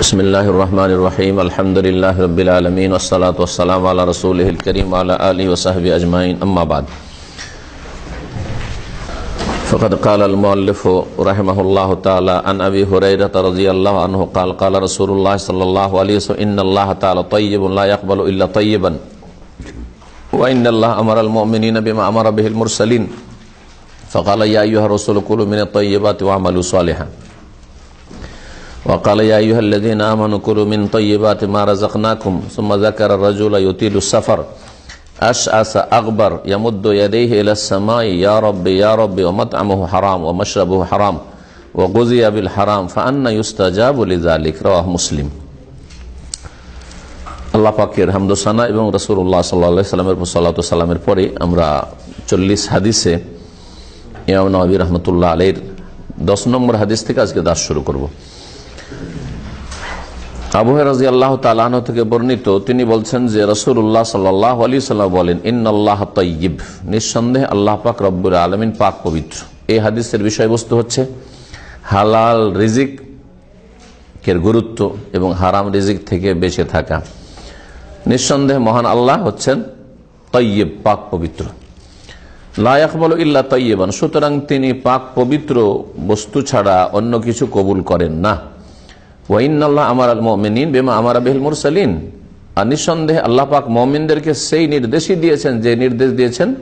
بسم الله الرحمن الرحيم الحمد لله رب العالمين والصلاة والسلام على رسوله الكريم وعلى آله وصحبه أجمعين أما بعد فقد قال المؤلف رحمه الله تعالى عن أبي هريرة رضي الله عنه قال قال رسول الله صلى الله عليه وسلم إن الله تعالى طيب لا يقبل إلا طيبا وإن الله أمر المؤمنين بما أمر به المرسلين فقال يا أيها الرسول كلوا من الطيبات واعملوا صالحا وقال يا أيها الذين آمنوا كلوا من طيبات ما رزقناكم ثم ذكر الرجل يطيل السفر أشعث أغبر يمد يديه إلى السماء يا رب يا رب ومطعمه حرام ومشربه حرام وغزي بالحرام فأنا يستجاب لذلك رواه مسلم আল্লাহ পাকের হামদোসানা এবং রসুল্লাহ সাল্লা সাল্লামের সাল্লা সাল্লামের পরে আমরা চল্লিশ হাদিসে ইমাম নবী রহমতুল্লাহ আলীর দশ নম্বর হাদিস থেকে আজকে দাস শুরু করব আবুহে রাজি আল্লাহ তালাহ থেকে বর্ণিত, তিনি বলছেন যে রসুল্লাহ সাল্লাহ আলী সাল্লাম বলেন ইন আল্লাহ তৈব নিঃসন্দেহে আল্লাহ পাক রব্বুর আলমিন পাক পবিত্র। এই হাদিসের বিষয়বস্তু হচ্ছে, হালাল রিজিক এর গুরুত্ব এবং হারাম রিজিক থেকে বেঁচে থাকা। নিঃসন্দেহে মহান আল্লাহ হচ্ছেন তৈব পাক পবিত্র। লায়াক বলো ইল্লা তৈবান সুতরাং তিনি পাক পবিত্র বস্তু ছাড়া অন্য কিছু কবুল করেন না। মুরসালিন। আর নিঃসন্দেহে সেই নির্দেশই দিয়েছেন, যে নির্দেশ দিয়েছেন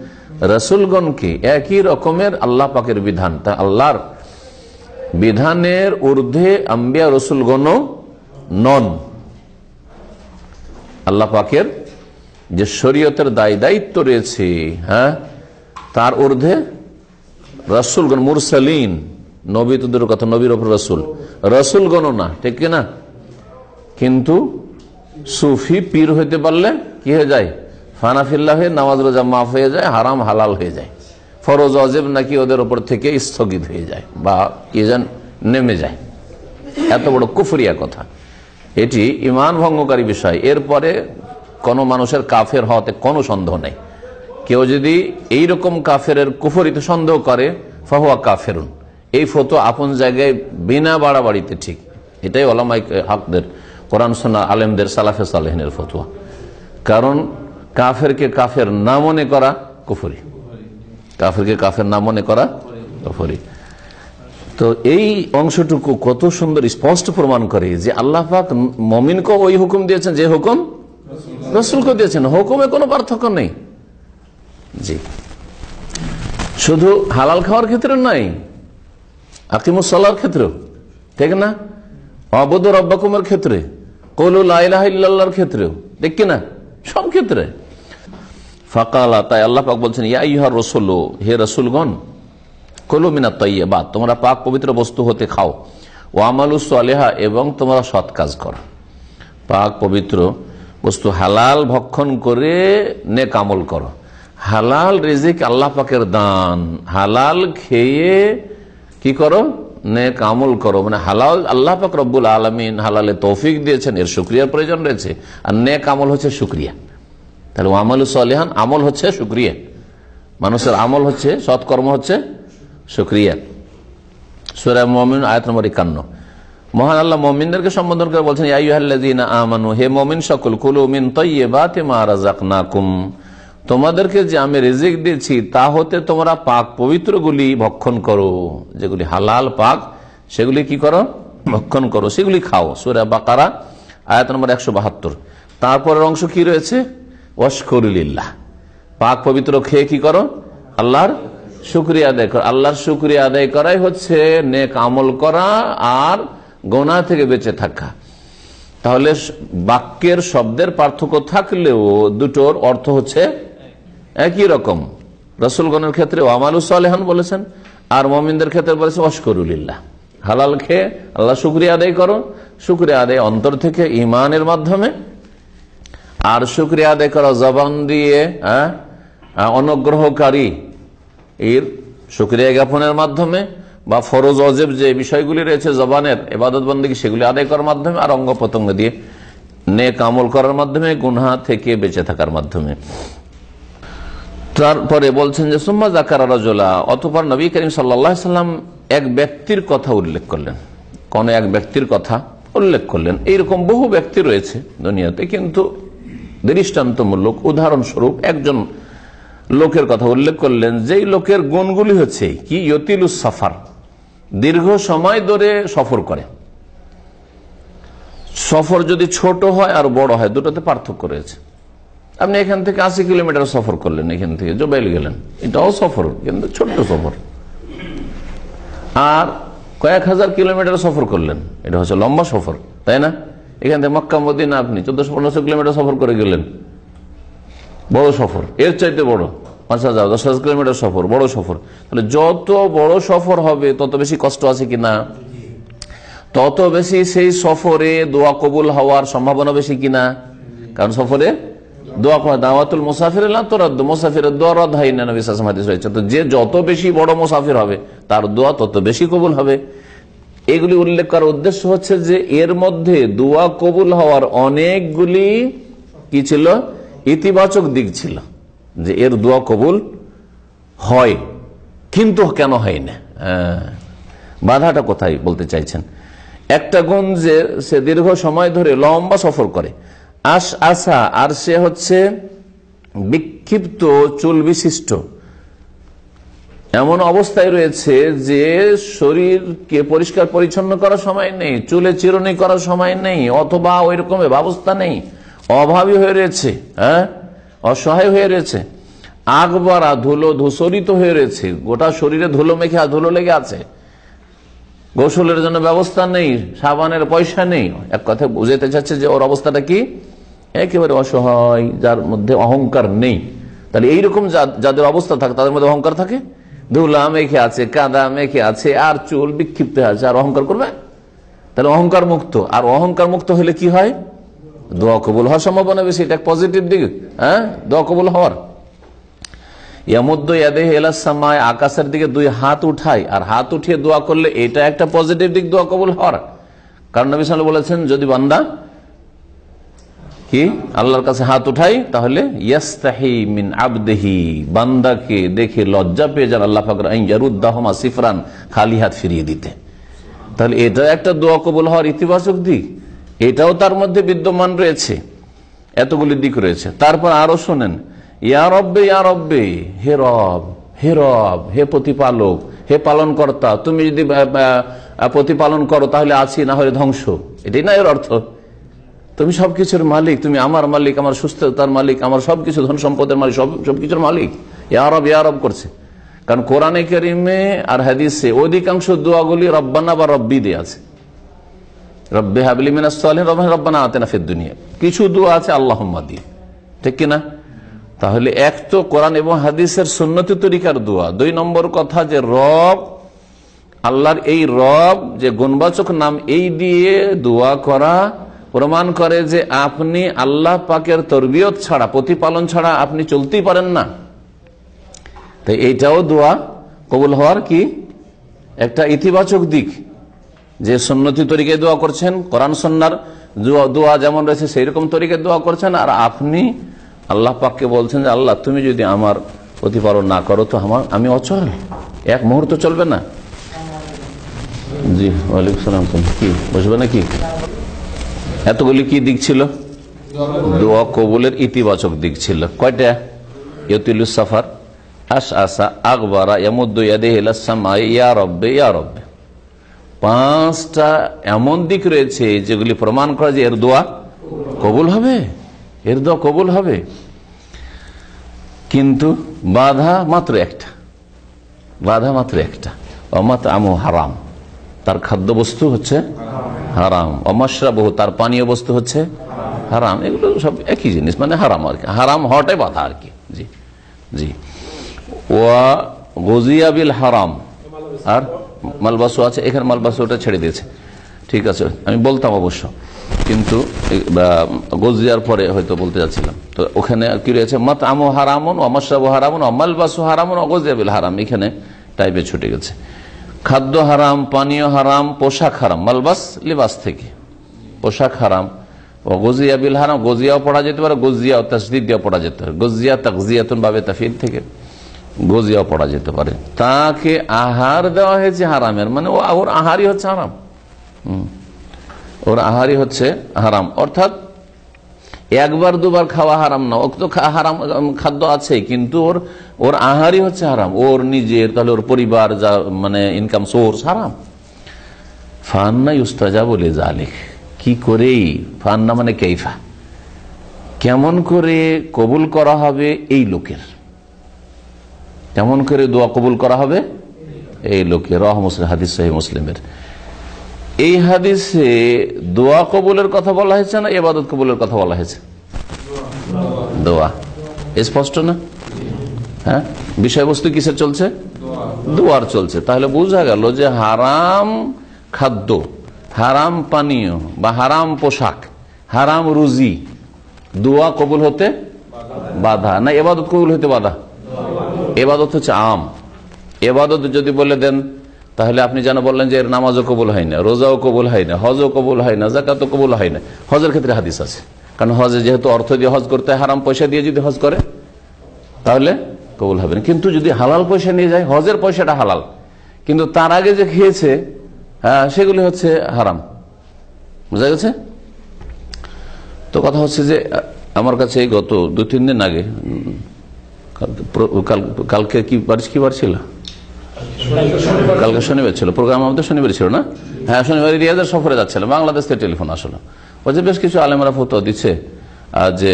রসুলগণকে একই রকমের বিধান। তা আল্লাহর বিধানের ঊর্ধ্বে আম্বিয়া রসুলগণও নন। আল্লাহ পাকের যে শরীয়তের দায় দায়িত্ব রয়েছে হ্যাঁ তার ঊর্ধ্বে রসুলগণ মুরসালিন। নবী তোদের কথা, নবীর ওপর রসুল। রসুল গণনা, ঠিক না? কিন্তু সুফি পীর হইতে পারলে কি হয়ে যায়? ফানাফিল্লা হয়ে নামাজ রোজা মাফ হয়ে যায়, হারাম, হালাল হয়ে যায়। ফরজ অজেব নাকি ওদের ওপর থেকে স্থগিত হয়ে যায় বা কি যেন নেমে যায়। এত বড় কুফরিয়া কথা। এটি ইমান ভঙ্গকারী বিষয়। এরপরে কোনো মানুষের কাফের হওয়াতে কোনো সন্দেহ নেই। কেউ যদি এই রকম কাফের কুফরিতে সন্দেহ করে, ফাহুয়া কাফেরুন। এই ফটো আপন জায়গায় বিনা বাড়াবাড়িতে ঠিক। এটাই ওলামাই হকদের, কোরআন সোনা আলেমদের সালাফে সালেহিনের ফতুয়া। কারণ কাফেরকে কাফের না মনে করা কুফরি। কাফেরকে কাফের না মনে করা কুফরি। তো এই অংশটুকু কত সুন্দর স্পষ্ট প্রমাণ করে যে আল্লাহ পাক মমিনকে ওই হুকুম দিয়েছেন যে হুকুম রসুলকে দিয়েছেন। হুকুমে কোনো পার্থক্য নেই। জি। শুধু হালাল খাওয়ার ক্ষেত্রে নাই আকিমুসাল্লার ক্ষেত্রেও ঠিক না? অবধ রব্বাকুমের ক্ষেত্রে কৌলুল আইলাহার ক্ষেত্রেও দেখ না সব ক্ষেত্রে। ফাঁকালা, তাই আল্লাহ পাক বলছেন, ইয়া রসুল, হে রসুলগণ, কলু মিনা তৈয়ে বা তোমরা পাক পবিত্র বস্তু হতে খাও। ও আমালুস আলেহা এবং তোমরা সৎ কাজ করো। পাক পবিত্র বস্তু হালাল ভক্ষণ করে নেক আমল করো। হালাল রেজিক আল্লাহ পাকের দান। হালাল খেয়ে কি করো? নেক আমল করো। মানে হালাল, আল্লাহ পাক রব্বুল আলমিন হালালে তৌফিক দিয়েছেন, এর সুক্রিয়ার প্রয়োজন রয়েছে। আর নেক আমল হচ্ছে সুক্রিয়া তাহলে আমল সালেহান, আমল হচ্ছে সুক্রিয়া মানুষের আমল হচ্ছে, সৎকর্ম হচ্ছে সুক্রিয়া সুরা মমিন আয়াত নম্বর একান্ন। মহান আল্লাহ মমিনদেরকে সম্বোধন করে বলছেন আমানু, হে মমিন সকল, কুলু মিন তৈয়ে বা তেমা রাজাক তোমাদেরকে যে আমি রেজিক দিয়েছি, তা হতে তোমরা পাক পবিত্রগুলি ভক্ষণ করো। যেগুলি হালাল পাক, সেগুলি কি করো? ভক্ষণ করো। সেগুলি খাও। সুরা বাকারা, আয়াত নম্বর একশো বাহাত্তর। তারপরের অংশ কি রয়েছে? ওয়াশকরুলিল্লাহ পাক পবিত্র খেয়ে কি করো? আল্লাহর শুক্রিয়া আদায় করো। আল্লাহর শুক্রিয়া আদায় করাই হচ্ছে নেক আমল করা আর গোনা থেকে বেঁচে থাকা। তাহলে বাক্যের শব্দের পার্থক্য থাকলেও দুটোর অর্থ হচ্ছে একই রকম। রসুলগণের ক্ষেত্রে আমালু সালেহান বলেছেন, আর মমিনদের ক্ষেত্রে বলেছে অস্করুলিল্লাহ হালাল খেয়ে আল্লাহ শুক্রিয়া আদায় করো। শুক্রিয়া আদায় অন্তর থেকে ইমানের মাধ্যমে। আর শুক্রিয়া আদায় করো জবান দিয়ে অনুগ্রহকারী এর শুক্রিয়া জ্ঞাপনের মাধ্যমে বা ফরজ অজেব যে বিষয়গুলি রয়েছে জবানের এবাদত বন্দী সেগুলি আদায় করার মাধ্যমে আর অঙ্গ প্রত্যঙ্গ দিয়ে নেক আমল করার মাধ্যমে, গুনহা থেকে বেঁচে থাকার মাধ্যমে। তারপরে বলছেন যে, সুম্মা জাকার রাজলা অতপর নবী করিম সাল্লাম এক ব্যক্তির কথা উল্লেখ করলেন। কোন এক ব্যক্তির কথা উল্লেখ করলেন। এইরকম বহু ব্যক্তি রয়েছে দুনিয়াতে, কিন্তু দৃষ্টান্তমূলক উদাহরণস্বরূপ একজন লোকের কথা উল্লেখ করলেন, যেই লোকের গুণগুলি হচ্ছে কি? ইয়তিলুস সফার দীর্ঘ সময় ধরে সফর করে। সফর যদি ছোট হয় আর বড় হয়, দুটোতে পার্থক্য রয়েছে। আপনি এখান থেকে আশি কিলোমিটার সফর করলেন, এখান থেকে জোবাইল গেলেন। এটাও সফর, কিন্তু ছোট্ট সফর। আর কয়েক হাজার কিলোমিটার সফর করলেন, এটা হচ্ছে লম্বা সফর, তাই না? এখান থেকে মক্কা, মদিনা, আপনি চোদ্দশো, পনেরোশো কিলোমিটার সফর করে গেলেন। বড় সফর, এর চাইতে বড়, পাঁচ হাজার, দশ হাজার কিলোমিটার সফর, বড় সফর। তাহলে যত বড় সফর হবে, তত বেশি কষ্ট আছে কিনা তত বেশি সেই সফরে দোয়া কবুল হওয়ার সম্ভাবনা বেশি কিনা কারণ সফরে দোয়া করা দাওয়াতুল মুসাফির তোরাদ্দ মুসাফিরের দোয়া রদ হয় না নবী সাসম হাদিস রয়েছে। তো যে যত বেশি বড় মুসাফির হবে, তার দোয়া তত বেশি কবুল হবে। এগুলি উল্লেখ করার উদ্দেশ্য হচ্ছে যে এর মধ্যে দোয়া কবুল হওয়ার অনেকগুলি কি ছিল? ইতিবাচক দিক ছিল যে এর দোয়া কবুল হয়, কিন্তু কেন হয় না? বাধাটা কোথায় বলতে চাইছেন? একটা গুণ যে সে দীর্ঘ সময় ধরে লম্বা সফর করে। আশ আশা, আর সে হচ্ছে বিক্ষিপ্ত চুল বিশিষ্ট। এমন অবস্থায় রয়েছে যে শরীরকে পরিষ্কার পরিচ্ছন্ন করার সময় নেই, চুলে চিরুনি করার সময় নেই, অথবা ওই রকম ব্যবস্থা নেই। অভাবী হয়ে রয়েছে হ্যাঁ? অসহায় হয়ে রয়েছে। আগবারা ধুলো ধূসরিত হয়ে রয়েছে, গোটা শরীরে ধুলো মেখে ধুলো লেগে আছে। গোসলের জন্য ব্যবস্থা নেই, সাবানের পয়সা নেই। এক কথায় বুঝাতে চাচ্ছে যে ওর অবস্থাটা কি? একেবারে অসহায়, যার মধ্যে অহংকার নেই। তাহলে এইরকম যাদের অবস্থা থাকে, তাদের মধ্যে অহংকার থাকে? ধুলা মেখে আছে, কাদা মেখে আছে, আর চুল বিক্ষিপ্ত আছে, আর অহংকার করবে? তাহলে অহংকার মুক্ত। আর অহংকার মুক্ত হলে কি হয়? দোয়া কবুল হওয়ার সম্ভাবনা বেশি। এটা পজিটিভ দিক। হ্যাঁ? দোয়া কবুল হওয়ার। ইয়ামুদ্দ ইয়াদেহ এলাসামায় আকাশের দিকে দুই হাত উঠায় আর হাত উঠিয়ে দোয়া করলে এটা একটা পজিটিভ দিক দোয়া কবুল হওয়ার। কারণ নবী সাল বলেছেন, যদি বান্দা কি? আল্লাহর কাছে হাত উঠাই, তাহলে ইয়াস্তাহি মিন আবদেহি, বান্দাকে দেখে লজ্জা পেয়ে যান আল্লাহ ফাকর ইয়ারুদ্দাহমা সিফরান, খালি হাত ফিরিয়ে দিতে। তাহলে এটা একটা দোয়া কবুল হওয়ার ইতিবাচক দিক। এটাও তার মধ্যে বিদ্যমান রয়েছে, এতগুলি দিক রয়েছে। তারপর আরও শোনেন ইয়া রব্বে ইয়া রব্বে, হে রব হে রব, হে প্রতিপালক, হে পালন কর্তা তুমি যদি প্রতিপালন করো, তাহলে আছি, না হলে ধ্বংস। এটাই না এর অর্থ? তুমি সবকিছুর মালিক, তুমি আমার মালিক, আমার সুস্থতার মালিক, আমার সবকিছু ধন সম্পদের মালিক, সব, সবকিছুর মালিক। ইয়ারব ইয়ারব করছে। কারণ কোরআনে করিমে আর হাদিসে অধিকাংশ দোয়াগুলি রব্বানা বা রব্বি দিয়ে আছে। রব্বে হাবলি মিনাস রব্বানা আতেনা ফের দুনিয়া। কিছু দোয়া আছে আল্লাহ দিয়ে। ঠিক কিনা? তাহলে এক তো কোরআন এবং হাদিসের সুন্নতি তরিকার দোয়া। দুই নম্বর কথা যে রব, আল্লাহর এই রব যে গুণবাচক নাম, এই দিয়ে দোয়া করা, প্রমাণ করে যে আপনি আল্লাহ পাকের তরবিয়ত ছাড়া, প্রতিপালন ছাড়া আপনি চলতেই পারেন না। তাই এইটাও দোয়া কবুল হওয়ার কি? একটা ইতিবাচক দিক। যে সন্ন্যতি তরিকে দোয়া করছেন, কোরআন সন্ন্যার দোয়া যেমন রয়েছে সেই রকম তরিকায় দোয়া করছেন, আর আপনি আল্লাহ পাককে বলছেন যে, আল্লাহ, তুমি যদি আমার প্রতিপালন না করো, তো আমার, আমি অচল। এক মুহূর্ত চলবে না। জি, ওয়ালাইকুম সালাম কি, বসবে নাকি? এতগুলি কি দিক ছিল? দোয়া কবুলের ইতিবাচক দিক ছিল। কয়টা? ইয়তুল সাফার আস আসা আকবরা ইয়া রব্বে ইয়া রব্বে। পাঁচটা এমন দিক রয়েছে যেগুলি প্রমাণ করা যে এর দোয়া কবুল হবে? এর দোয়া কবুল হবে। কিন্তু বাধা মাত্র একটা। বাধা মাত্র একটা। অমাত আমু হারাম। তার খাদ্য বস্তু হচ্ছে হারাম। অমাশরা বহু তার পানীয় বস্তু হচ্ছে হারাম। এগুলো সব একই জিনিস মানে হারাম আর কি। হারাম হওয়াটাই বাধা আর কি। জি জি। ওয়া গজিয়াবিল হারাম। আর মালবাসু আছে, এখানে মালবাসু ওটা ছেড়ে দিয়েছে। ঠিক আছে, আমি বলতাম অবশ্য। কিন্তু গজিয়ার পরে হয়তো বলতে যাচ্ছিলাম। তো ওখানে কি রয়েছে? মত আমো হারামন অমাশাবু হারামন অমালবাসু হারামন অগজিয়াবিল হারাম। এখানে টাইপে ছুটে গেছে। খাদ্য হারাম, পানীয় হারাম, পোশাক হারাম। মালবাস লিবাস থেকে। পোশাক হারাম ও গজিয়া বিল হারাম। গজিয়াও পড়া যেতে পারে গজিয়া তসদিদ দিয়ে পড়া যেতে পারে। গজিয়া তাকজিয়াতুন বাবে তাফির থেকে গজিয়াও পড়া যেতে পারে। তাকে আহার দেওয়া হয়েছে হারামের। মানে ও ওর আহারই হচ্ছে হারাম। ওর আহারই হচ্ছে হারাম। অর্থাৎ একবার দুবার খাওয়া হারাম না। ওর তো হারাম খাদ্য আছে কিন্তু ওর ওর আহারই হচ্ছে হারাম। ওর নিজের, তাহলে ওর পরিবার যা মানে ইনকাম সোর্স হারাম। ফান্না ইউস্তাজা বলে জালেক কি করেই? ফান্না মানে কেইফা। কেমন করে কবুল করা হবে এই লোকের? কেমন করে দোয়া কবুল করা হবে? এই লোকের। রহ মুসলিম, হাদিস সাহি মুসলিমের। এই হাদিসে দোয়া কবুলের কথা বলা হয়েছে না এবাদত কবুলের কথা বলা হয়েছে? দোয়া। স্পষ্ট না? হ্যাঁ? বিষয়বস্তু কিসের চলছে? দোয়ার চলছে। তাহলে বোঝা গেল যে হারাম খাদ্য, হারাম পানীয় বা হারাম পোশাক, হারাম রুজি, দোয়া কবুল হতে বাধা। না এবাদত কবুল হতে বাধা? এবাদত হচ্ছে আম। এবাদত যদি বলে দেন তাহলে আপনি যেন বললেন যে এর নামাজও কবুল হয় না, রোজাও কবুল হয় না, হজও কবুল হয় না জাকাতও কবুল হয় না। হজের ক্ষেত্রে হাদিস আছে। কারণ হজে যেহেতু অর্থ দিয়ে হজ করতে হারাম পয়সা দিয়ে যদি হজ করে, তাহলে কবুল হবে না। কিন্তু যদি হালাল পয়সা নিয়ে যায়, হজের পয়সাটা হালাল। কিন্তু তার আগে যে খেয়েছে হ্যাঁ সেগুলি হচ্ছে হারাম। বুঝা গেছে? তো কথা হচ্ছে যে, আমার কাছে এই গত দু তিন দিন আগে, কাল- কালকে কি বার কি বার ছিল? কালকে শনিবার ছিল প্রোগ্রাম আমাদের শনিবার ছিল না? হ্যাঁ শনিবার রিয়াজের সফরে যাচ্ছিলাম বাংলাদেশ থেকে টেলিফোন আসলো। বলছে বেশ কিছু আলেমরা ফতো দিচ্ছে যে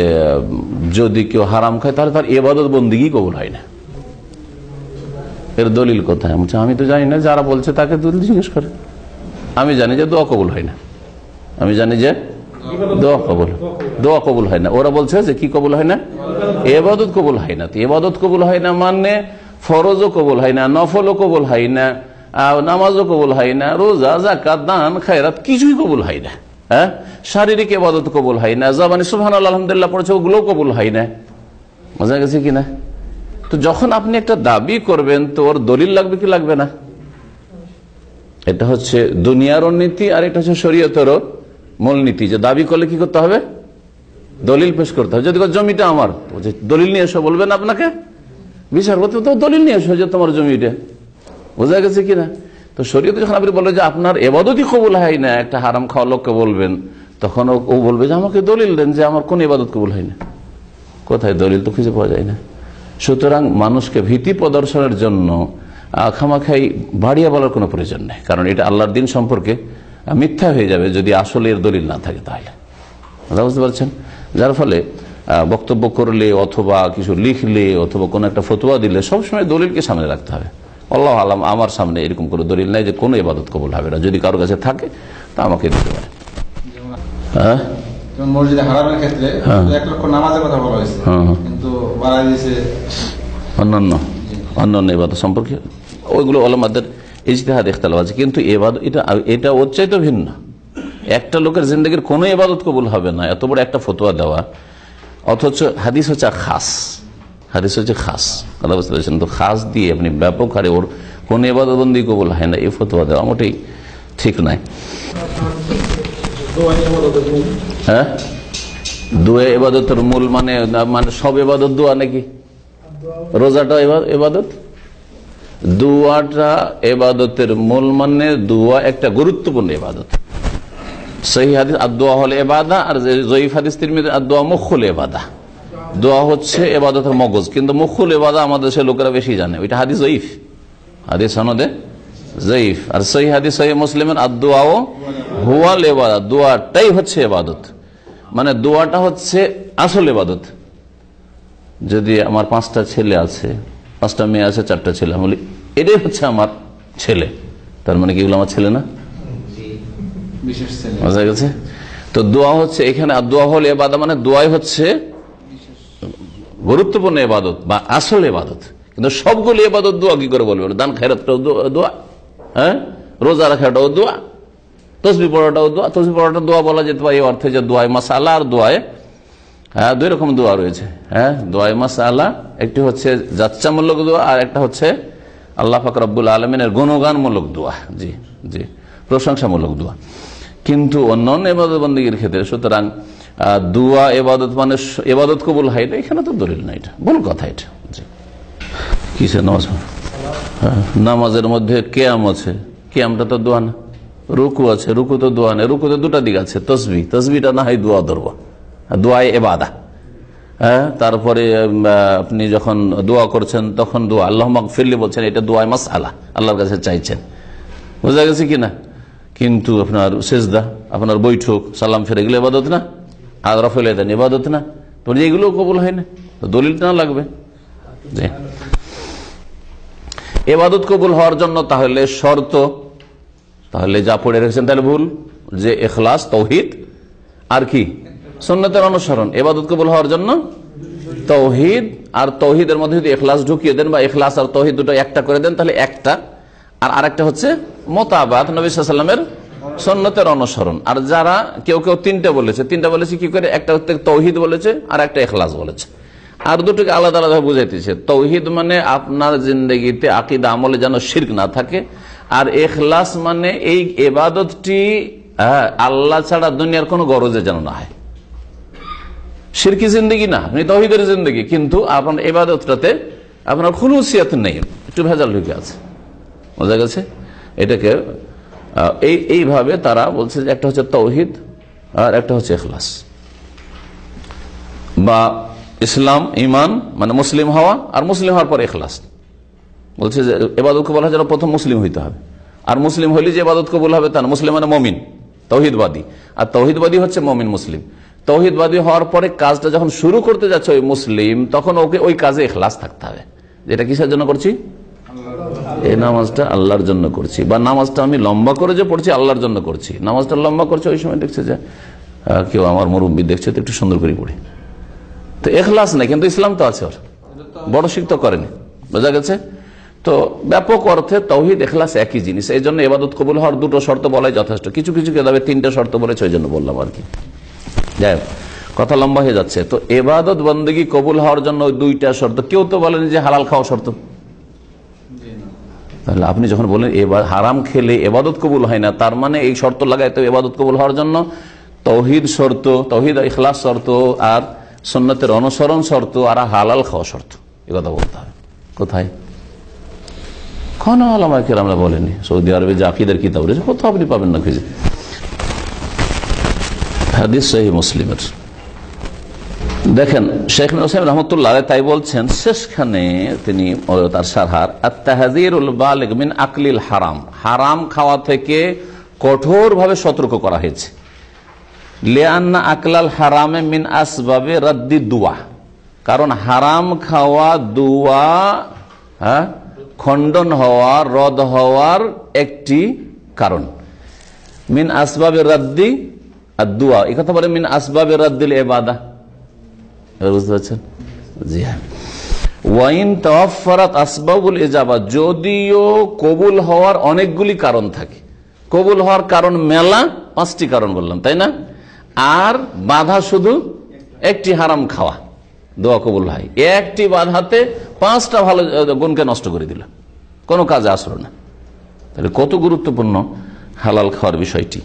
যদি কেউ হারাম খায় তাহলে তার এবাদত বন্দিগি কবুল হয় না। এর দলিল কোথায়? বলছি, আমি তো জানি না যারা বলছে তাকে দলিল জিজ্ঞেস করে। আমি জানি যে দোয়া কবুল হয় না। আমি জানি যে দোয়া কবুল দোয়া কবুল হয় না। ওরা বলছে যে কি কবুল হয় না? এবাদত কবুল হয় না। এবাদত কবুল হয় না মানে ফরজও কবুল হয় না, নফলও কবুল হয় না নামাজও কবুল হয় না, রোজা জাকাত দান, খায়রাত কিছুই কবুল হয় না হ্যাঁ? শারীরিক এবাদত কবুল হয় না, জবানি সুবহান আলহামদুলিল্লাহ পড়েছে, ওগুলোও কবুল হয় না। বোঝা গেছে কিনা তো যখন আপনি একটা দাবি করবেন, তো ওর দলিল লাগবে কি লাগবে না? এটা হচ্ছে দুনিয়ারও নীতি আর এটা হচ্ছে শরীয়তেরও মূলনীতি, যে দাবি করলে কি করতে হবে? দলিল পেশ করতে হবে। যদি জমিটা আমার দলিল নিয়ে এসে বলবেন আপনাকে বিচারপতি তো দলিল নিয়ে এসো যে তোমার জমিটা বোঝা গেছে কিনা? তো শরীয়তে যখন আপনি বলে যে আপনার এবাদতই কবুল হয় না একটা হারাম খাওয়া লোককে বলবেন তখন ও- বলবে যে আমাকে দলিল দেন যে আমার কোন এবাদত কবুল হয় না। কোথায় দলিল? তো খুঁজে পাওয়া যায় না। সুতরাং মানুষকে ভীতি প্রদর্শনের জন্য আহ, খামাখাই বাড়িয়ে বলার কোনো প্রয়োজন নেই। কারণ এটা আল্লাহর দিন সম্পর্কে মিথ্যা হয়ে যাবে যদি আসলে এর দলিল না থাকে তাহলে। বুঝতে পারছেন? যার ফলে বক্তব্য করলে অথবা কিছু লিখলে অথবা কোনো একটা ফতুয়া দিলে সবসময় দলিলকে সামনে রাখতে হবে। আল্লাহ আলাম আমার সামনে এরকম কোনো দলিল নাই যে কোনো ইবাদত কবুল হবে না। যদি কারোর কাছে থাকে তা আমাকে দিতে পারে। হ্যাঁ? মসজিদে হারামের ক্ষেত্রে হ্যাঁ। এক লক্ষ নামাজের কথা বলা হয়েছে। হ্যাঁ, হ্যাঁ। কিন্তু বাড়াই দিয়েছে অন্যান্য অন্যান্য এবাদত সম্পর্কে। ওইগুলো আলমাদের ইজতেহাদ ইখতালাফ আছে। কিন্তু এবাদ এটা এটা ওর চাইতে ভিন্ন। একটা লোকের জিন্দগির কোনো এবাদত কবুল হবে না। এত বড় একটা ফতোয়া দেওয়া। অথচ হাদিস হচ্ছে খাস। হাদিস হচ্ছে খাস। কথা বুঝতে পেরেছেন তো খাস দিয়ে আপনি ব্যাপক হারে ওর কোন এবাদতবন্দি কবুল হয় না। এই ফতোয়া দেওয়া মোটেই ঠিক নাই হ্যাঁ? দুয়ে এবাদতের মূল মানে মানে সব এবাদত দোয়া নাকি? রোজাটা এবাদত দুয়াটা এবাদতের মূল মানে দুয়া একটা গুরুত্বপূর্ণ এবাদত এবাদা, আর জয়ীফ হাদিস তিরমিদের এবাদা। দোয়া হচ্ছে মগজ, কিন্তু এবাদা আমাদের লোকেরা বেশি জানে। ওইটা সনদে আর দোয়াটাই হচ্ছে এবাদত। মানে দোয়াটা হচ্ছে আসল এবাদত। যদি আমার পাঁচটা ছেলে আছে, পাঁচটা মেয়ে আছে, চারটা ছেলে বলি, এটাই হচ্ছে আমার ছেলে। তার মানে কি এগুলো আমার ছেলে না? গেছে? তো দোয়া হচ্ছে এখানে দোয়া হল এবাদত মানে দোয়াই হচ্ছে গুরুত্বপূর্ণ এবাদত বা আসল এবাদত। কিন্তু সবগুলি এবাদত দোয়া কি করে বলবে? দান খায়রাতটাও দোয়া- দোয়া। হ্যাঁ? রোজা রাখাটাও দোয়া। তসবি পড়াটাও দোয়া। তসবি পড়াটা দোয়া বলা যেতে পারে, এই অর্থে যে দোয়ায় মাসালা আর দোয়ায় হ্যাঁ দুই রকম দোয়া রয়েছে। হ্যাঁ দোয়ায় মাসালা, একটি হচ্ছে যাচ্চামূলক দোয়া, আর একটা হচ্ছে আল্লাহ ফাকরাবুল আলমিনের গুণগানমূলক দোয়া। জি জি, প্রশংসামূলক দোয়া। কিন্তু অন্যান্য এবাদত বন্দীগীর ক্ষেত্রে সুতরাং দুয়া এবাদত মানে এবাদত কবুল হয় না এখানে তো দলিল না এটা। ভুল কথা এটা। কিসে নামাজ? হ্যাঁ, নামাজের মধ্যে কেয়াম আছে। কেয়ামটা তো দোয়া না। রুকু আছে রুকু তো দোয়া নেই। রুকুতে দুটা দিক আছে তসবি। তসবিটা না হয় দোয়া ধরবা। দোয়ায় এবাদা। হ্যাঁ তারপরে আপনি যখন দোয়া করছেন তখন দোয়া। আল্লাহ ফিরলি বলছেন এটা দোয়ায় মাস আল্লাহ আল্লাহর কাছে চাইছেন। বোঝা গেছে কিনা কিন্তু আপনার সেজদা, আপনার বৈঠক, সালাম ফেরে এগুলো এবাদত না আর রফেল এবাদত না। তো এগুলো কবুল হয় না দলিল না লাগবে। এবাদত কবুল হওয়ার জন্য তাহলে শর্ত, তাহলে যা পড়ে রেখেছেন তাহলে ভুল, যে এখলাস, তৌহিদ, আর কি? সন্ন্যতের অনুসরণ। এবাদত কবুল হওয়ার জন্য তৌহিদ, আর তৌহিদের মধ্যে যদি এখলাস ঢুকিয়ে দেন বা এখলাস আর তৌহিদ দুটো একটা করে দেন, তাহলে একটা আর আরেকটা হচ্ছে মোতাবাদ নবী সাল্লামের সন্ন্যতের অনুসরণ। আর যারা কেউ কেউ তিনটা বলেছে তিনটা বলেছে কি করে? একটা হচ্ছে তৌহিদ বলেছে আর একটা এখলাস বলেছে। আর দুটোকে আলাদা আলাদা বুঝাইতেছে তৌহিদ মানে আপনার জিন্দগিতে আকিদা আমলে যেন শির্ক না থাকে। আর এখলাস মানে এই এবাদতটি হ্যাঁ, আল্লাহ ছাড়া দুনিয়ার কোনো গরজে যেন না হয়। সিরকি জিন্দগি না আপনি তহিদের জিন্দগি কিন্তু আপনার এবাদতটাতে আপনার খুলুসিয়াত নেই। একটু ভেজাল ঢুকে আছে। বোঝা গেছে? এটাকে এই, এইভাবে তারা বলছে যে একটা হচ্ছে তৌহিদ আর একটা হচ্ছে এখলাস বা ইসলাম ইমান মানে মুসলিম হওয়া আর মুসলিম হওয়ার পর এখলাস বলছে যে এবাদত কবুল হয় যেন প্রথম মুসলিম হইতে হবে। আর মুসলিম হইলে যে এবাদত কবুল হবে তা মুসলিম মানে মমিন, তৌহিদবাদী। আর তৌহিদবাদী হচ্ছে মমিন মুসলিম। তৌহিদবাদী হওয়ার পরে কাজটা যখন শুরু করতে যাচ্ছে ওই মুসলিম, তখন ওকে ওই কাজে এখলাস থাকতে হবে। যেটা কিসের জন্য করছি? এই নামাজটা আল্লাহর জন্য করছি। বা নামাজটা আমি লম্বা করে যে পড়ছি, আল্লাহর জন্য করছি। নামাজটা লম্বা করছে, ওই সময় দেখছে যে কেউ আমার মুরব্বী দেখছে তো একটু সুন্দর করে পড়ি। তো এখলাস নেই, কিন্তু ইসলাম তো আছে ওর। বড় শিখ তো করেনি। বোঝা গেছে? তো ব্যাপক অর্থে তৌহিদ, এখলাস একই জিনিস। এই জন্য এবাদত কবুল হওয়ার দুটো শর্ত বলাই যথেষ্ট। কিছু কিছু কেদাবে তিনটে শর্ত বলেছে, ওই জন্য বললাম আর কি। যাই কথা লম্বা হয়ে যাচ্ছে। তো এবাদত বন্দী কবুল হওয়ার জন্য ওই দুইটা শর্ত। কেউ তো বলেন যে হালাল খাওয়া শর্ত। তাহলে আপনি যখন বলেন এবার হারাম খেলে এবাদত কবুল হয় না, তার মানে এই শর্ত লাগায় তো এবাদত কবুল হওয়ার জন্য তৌহিদ শর্ত, তৌহিদ ইখলাস শর্ত আর সন্ন্যতের অনুসরণ শর্ত আর হালাল খাওয়া শর্ত, এ কথা বলতে হবে। কোথায়? কোন আলামাকে আমরা বলেনি? সৌদি আরবে যে আকিদের কিতাব রয়েছে, কোথাও আপনি পাবেন না খুঁজে। হাদিস সহি মুসলিমের। দেখেন, শেখ হোসেন রহমতুল্লাহ তাই বলছেন, শেষখানে তিনি তার সারহার আত্মাহাজিরুল মিন আকলিল হারাম হারাম খাওয়া থেকে কঠোরভাবে সতর্ক করা হয়েছে। লিয়ান্না আকলাল হারামে মিন আসবাবে রদ্দি দুয়া, কারণ হারাম খাওয়া দুয়া হ্যাঁ খণ্ডন হওয়া, রদ হওয়ার একটি কারণ। মিন আসবাবে রদ্দি আর দুয়া এ কথা বলে মিন আসবাবে রদ্দিল এবাদা বুঝতে পারছেন? জি হ্যাঁ। ওয়াইন তফারাত আসবাবুল এজাবা যদিও কবুল হওয়ার অনেকগুলি কারণ থাকে। কবুল হওয়ার কারণ মেলা, পাঁচটি কারণ বললাম, তাই না? আর বাধা শুধু একটি হারাম খাওয়া, দোয়া কবুল হয়। একটি বাধাতে পাঁচটা ভালো গুণকে নষ্ট করে দিল। কোনো কাজে আসলো না। তাহলে কত গুরুত্বপূর্ণ হালাল খাওয়ার বিষয়টি।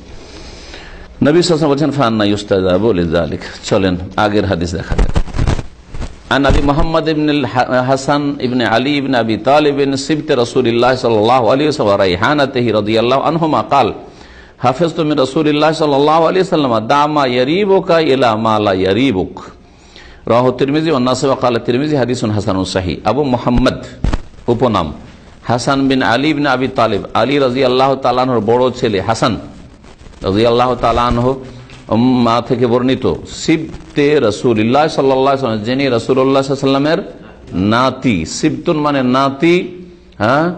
নবী সাসম বলছেন, ফান্না ইউস্তাজা বলে জালিক চলেন, আগের হাদিস দেখা যাক। আনাবি মোহাম্মদ ইবনুল হাসান ইবনে আলী ইবনে আবি তালিবিন সিবতে রসুলিল্লাহ সাল্লাহ আলী রাইহানাতেহি রদিয়াল্লাহ আনহুমা কাল হাফেজ তুমি রসুলিল্লাহ সাল্লাহ আলী সাল্লাম দামা ইয়ারিবুকা ইলা মালা ইয়ারিবুক রাহ তিরমিজি অন্নাসবা কাল তিরমিজি হাদিসুন হাসান সাহি আবু মোহাম্মদ উপনাম। হাসান বিন আলী ইবনে আবি তালিব। আলী রাজি আল্লাহ তালানহর বড় ছেলে হাসান রাজি আল্লাহ আনহু মা থেকে বর্ণিত, সিবতে রসুল্লাহ সাল্লাম, যিনি রসুল্লাহ সাল্লামের নাতি, সিবতুন মানে নাতি হ্যাঁ?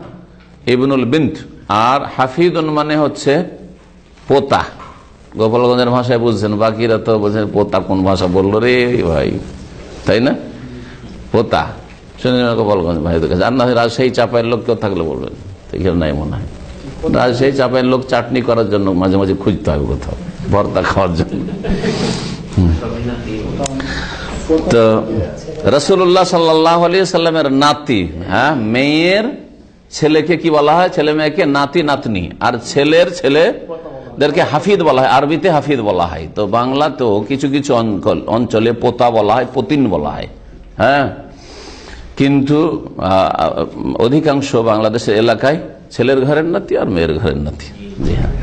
ইবনুল বিন্ত আর হাফিদুন মানে হচ্ছে পোতা। গোপালগঞ্জের ভাষায় বুঝছেন, বাকিরা তো বলছেন পোতা কোন ভাষা বলল রে ভাই? তাই না? পোতা। শুনে গোপালগঞ্জ ভাইদের কাছে আর না, রাজশাহী চাপায়ের লোক কেউ থাকলে বলবেন। এখানে নাই মনে হয়। রাজশাহী চাপায়ের লোক চাটনি করার জন্য মাঝে মাঝে খুঁজতে হবে কোথাও। ভর্তা খাওয়ার জন্য। তো রসুল্লাহ সাল্লাহ আলী সাল্লামের নাতি হ্যাঁ মেয়ের ছেলেকে কি বলা হয়? ছেলে মেয়েকে নাতি, নাতনি। আর ছেলের ছেলে দেরকে হাফিদ বলা হয়, আরবিতে হাফিদ বলা হয়। তো বাংলাতেও কিছু কিছু অঞ্চল, অঞ্চলে পোতা বলা হয়, পতিন বলা হয় হ্যাঁ। কিন্তু অধিকাংশ বাংলাদেশের এলাকায় ছেলের ঘরের নাতি আর মেয়ের ঘরের নাতি। জি হ্যাঁ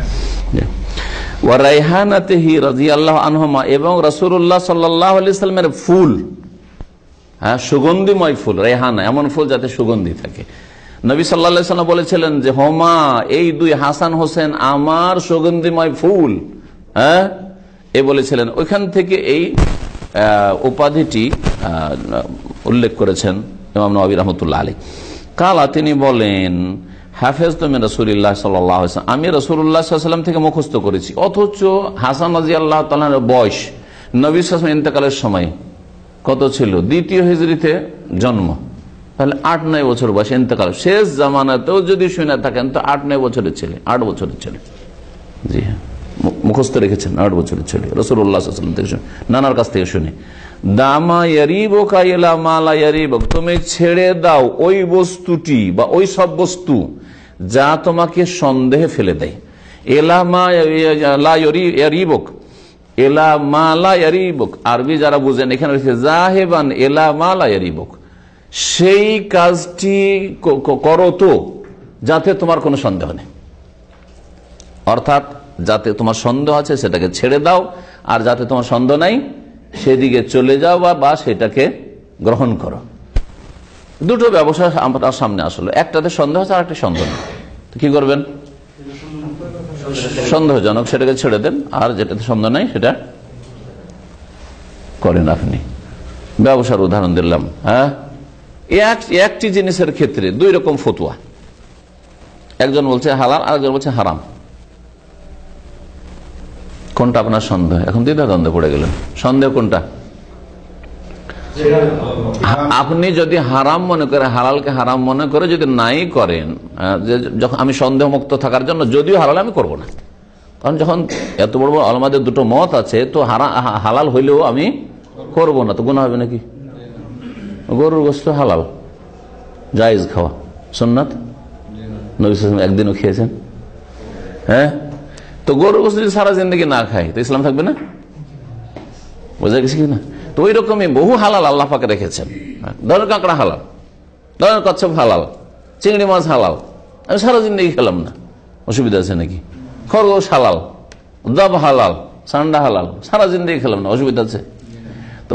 রাইহানাতেহি রাজি আল্লাহ আনহমা এবং রসুল্লাহ সাল্লাহ আলি সাল্লামের ফুল হ্যাঁ সুগন্ধিময় ফুল রেহানা এমন ফুল যাতে সুগন্ধি থাকে। নবী সাল্লা সাল্লাম বলেছিলেন যে, হোমা, এই দুই হাসান হোসেন আমার সুগন্ধিময় ফুল হ্যাঁ? এ বলেছিলেন। ওইখান থেকে এই উপাধিটি উল্লেখ করেছেন ইমাম নবী রহমতুল্লাহ আলী কালা, তিনি বলেন হাফেজ তুমি রসুল্লাহ সাল্লাম। আমি রসুল্লাহ সাল্লাম থেকে মুখস্থ করেছি। অথচ হাসান রাজি আল্লাহ তালার বয়স নবী সাল্লাম ইন্তকালের সময় কত ছিল? দ্বিতীয় হিজড়িতে জন্ম। তাহলে আট নয় বছর বয়স ইন্তকাল। শেষ জামানাতেও যদি শুনে থাকেন, তো আট নয় বছরের ছেলে, আট বছরের ছেলে। জি হ্যাঁ। মুখস্থ রেখেছেন, আট বছরের ছেলে রসুল্লাহ সাল্লাম থেকে শুনে। নানার কাছ থেকে শুনে। দামা তুমি ছেড়ে দাও ওই বস্তুটি বা ওই সব বস্তু যা তোমাকে সন্দেহে ফেলে দেয়। এলামা লা ইয়ারি- ইয়ারিবক। এলা মালা ইয়ারিবক। আরবি যারা বুঝেন, এখানে রয়েছে জাহেবান, এলা মালা ইয়ারিবক। সেই কাজটি করো তো, যাতে তোমার কোনো সন্দেহ নেই। অর্থাৎ যাতে তোমার সন্দেহ আছে, সেটাকে ছেড়ে দাও, আর যাতে তোমার সন্দেহ নাই, সেদিকে চলে যাও বা সেটাকে গ্রহণ করো। দুটো ব্যবসা আমার সামনে আসলো। একটাতে সন্দেহ আছে আর একটা সন্দেহ নেই। কি করবেন? সন্দেহজনক, সেটাকে ছেড়ে দেন। আর যেটাতে সন্দেহ নাই, সেটা করেন আপনি। ব্যবসার উদাহরণ দিলাম হ্যাঁ? এক- একটি জিনিসের ক্ষেত্রে দুই রকম ফতুয়া। একজন বলছে হালাল, আরেকজন বলছে হারাম। কোনটা আপনার সন্দেহ? এখন দ্বিধা দ্বন্দ্বে পড়ে গেলেন। সন্দেহ কোনটা? আপনি যদি হারাম মনে করে, হালালকে হারাম মনে করে যদি নাই করেন যে যখন আমি সন্দেহ মুক্ত থাকার জন্য, যদিও হালাল আমি করব না। কারণ যখন এত বড় বড় আলমাদের দুটো মত আছে, তো হালাল হইলেও আমি করব না। তো গুণা হবে নাকি? গরুর গোস্ত হালাল। জায়েজ খাওয়া। সুন্নাত? নবী একদিনও খেয়েছেন? হ্যাঁ? তো গরুর গোস্ত যদি সারা জিন্দগি না খায়, তো ইসলাম থাকবে না? বোঝা গেছে কি না? তো ওই রকমই বহু হালাল আল্লাহ পাকে রেখেছেন। ধরেন কাঁকড়া হালাল, ধরেন কচ্ছপ হালাল, চিংড়ি মাছ হালাল, আমি সারা জিন্দগি খেলাম না, অসুবিধা আছে নাকি? খরগোশ হালাল দব হালাল, সান্ডা হালাল, সারা জিন্দগি খেলাম না, অসুবিধা আছে। তো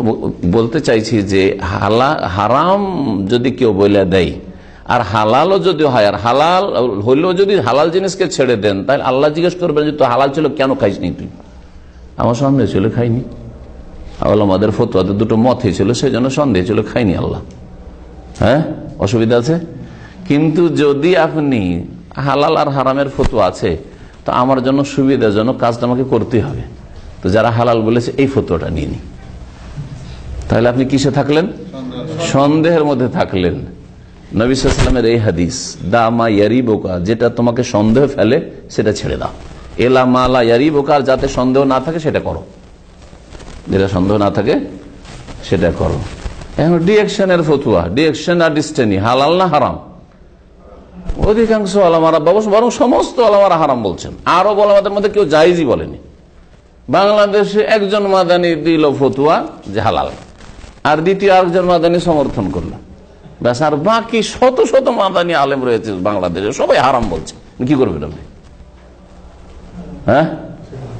বলতে চাইছি যে হালা, হারাম যদি কেউ বলে দেয়, আর হালালও যদি হয়, আর হালাল হইলেও যদি হালাল জিনিসকে ছেড়ে দেন, তাহলে আল্লাহ জিজ্ঞেস করবেন যে তো হালাল ছিল, কেন খাইসনি তুই? আমার সামনে ছিল খাইনি। আমাদের ফতুয়াতে দুটো মত হয়েছিল সেই জন্য সন্দেহ ছিল, খাইনি আল্লাহ। হ্যাঁ? অসুবিধা আছে? কিন্তু যদি আপনি হালাল আর হারামের ফতুয়া আছে, তো আমার জন্য সুবিধাজনক কাজটা আমাকে করতে হবে। তো যারা হালাল বলেছে, এই ফতুয়াটা নিয়ে নি তাহলে আপনি কিসে থাকলেন? সন্দেহের মধ্যে থাকলেন। নবী সাল্লামের এই হাদিস, দামা ইয়ারি বোকা যেটা তোমাকে সন্দেহ ফেলে, সেটা ছেড়ে দাও। এলা মালা ইয়ারি বোকার যাতে সন্দেহ না থাকে, সেটা করো। যেটা সন্দেহ না থাকে, সেটা করো। এখন ডিএকশনের ফতুয়া, ডিএকশন আর ডিস্টেনি, হালাল না হারাম? অধিকাংশ আলামারা ব্যবস্থা বরং সমস্ত আলামারা হারাম বলছেন। আরও আলামাদের মধ্যে কেউ জাইজই বলেনি। বাংলাদেশে একজন মাদানি দিল ফতুয়া যে হালাল। আর দ্বিতীয় আরেকজন মাদানি সমর্থন করল। ব্যাস, আর বাকি শত শত মাদানি আলেম রয়েছে বাংলাদেশে, সবাই হারাম বলছে। কি করবেন আপনি? হ্যাঁ?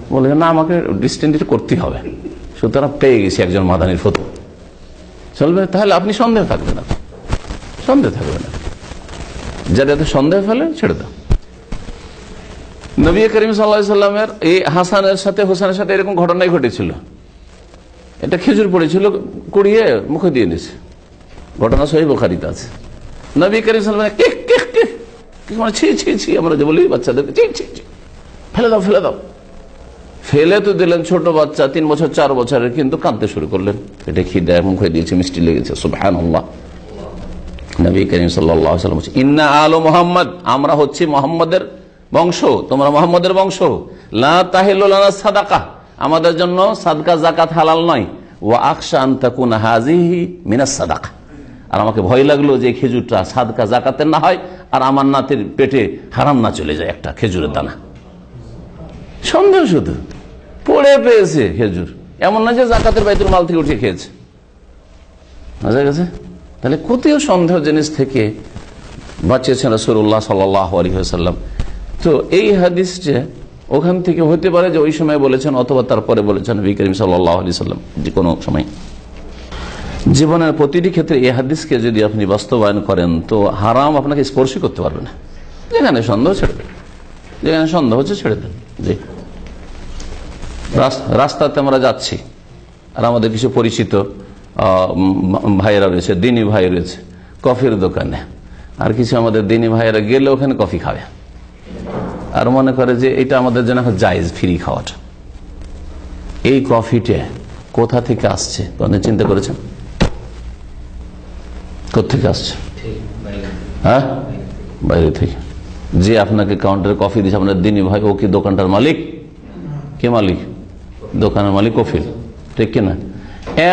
বলে না, আমাকে ডিস্টেন্ট করতে হবে। সুতরাং পেয়ে গেছি একজন মাদানির ফতুয়া চলবে? তাহলে আপনি সন্দেহ থাকবে না। সন্দেহ থাকবে না। যাতে সন্দেহ ফেলে, ছেড়ে দাও। নবী করিম সাল্লামের এই হাসানের সাথে, হোসেনের সাথে এরকম ঘটনাই ঘটেছিল। এটা খেজুর পড়েছিল, কুড়িয়ে মুখে দিয়ে নিছে। ঘটনা সহি বোখারিতে আছে। নবী করিম সাল্লাম কে কে? কি মানে ছি ছি ছি, আমরা যে বলি বাচ্চাদেরকে, ছি ছি ছি। ফেলে দাও ফেলে দাও। ফেলে তো দিলেন ছোট বাচ্চা, তিন বছর, চার বছরের, কিন্তু কাঁদতে শুরু করলেন। এটা খিদে মুখে দিয়েছে, মিষ্টি লেগেছে সুবহান আল্লাহ নবী করিম সাল্লাম ইন্না আলো মোহাম্মদ আমরা হচ্ছি মোহাম্মদের বংশ, তোমরা মোহাম্মদের বংশ। লা তাহিল্লানা সাদাকা, আমাদের জন্য সাদকা জাকাত হালাল নয়। ও আকশা আন্তাকুন হাজিহি মিনাস সাদাকা। আর আমাকে ভয় লাগল যে খেজুরটা সাদকা জাকাতের না হয়, আর আমার নাতির পেটে হারাম না চলে যায় একটা খেজুরের দানা। সন্দেহ শুধু। পড়ে পেয়েছে খেজুর। এমন না যে জাকাতের বাইতুল মাল থেকে উঠে খেয়েছে। বোঝা গেছে? তাহলে কোথাও সন্দেহ জিনিস থেকে বাঁচিয়েছেন রসুল্লাহ সাল্লাম তো এই হাদিস যে ওখান থেকে হতে পারে যে ওই সময় বলেছেন অথবা তারপরে বলেছেন সাল্লাহ আলি সাল্লাম যে কোনো সময়। জীবনের প্রতিটি ক্ষেত্রে এই হাদিসকে যদি আপনি বাস্তবায়ন করেন, তো হারাম আপনাকে স্পর্শই করতে পারবে না। যেখানে সন্দেহ ছেড়ে দেন। যেখানে সন্দেহ হচ্ছে ছেড়ে দেন। জি রাস্তাতে আমরা যাচ্ছি। আর আমাদের কিছু পরিচিত ভাইয়েরা রয়েছে, দিনী ভাই রয়েছে, কফির দোকানে। আর কিছু আমাদের দিনী ভাইয়েরা গেলে ওখানে কফি খাবে। আর মনে করে যে এটা আমাদের জন্য জায়েজ ফ্রি খাওয়াটা। এই কফিটা কোথা থেকে আসছে? কোনদিন চিন্তা করেছেন? কোথেকে আসছে? হ্যাঁ? বাইরে থেকে। যে আপনাকে কাউন্টারে কফি দিচ্ছে আপনার দিনী ভাই, ও কি দোকানটার মালিক? কে মালিক? দোকানের মালিক কফিল, ঠিক কিনা?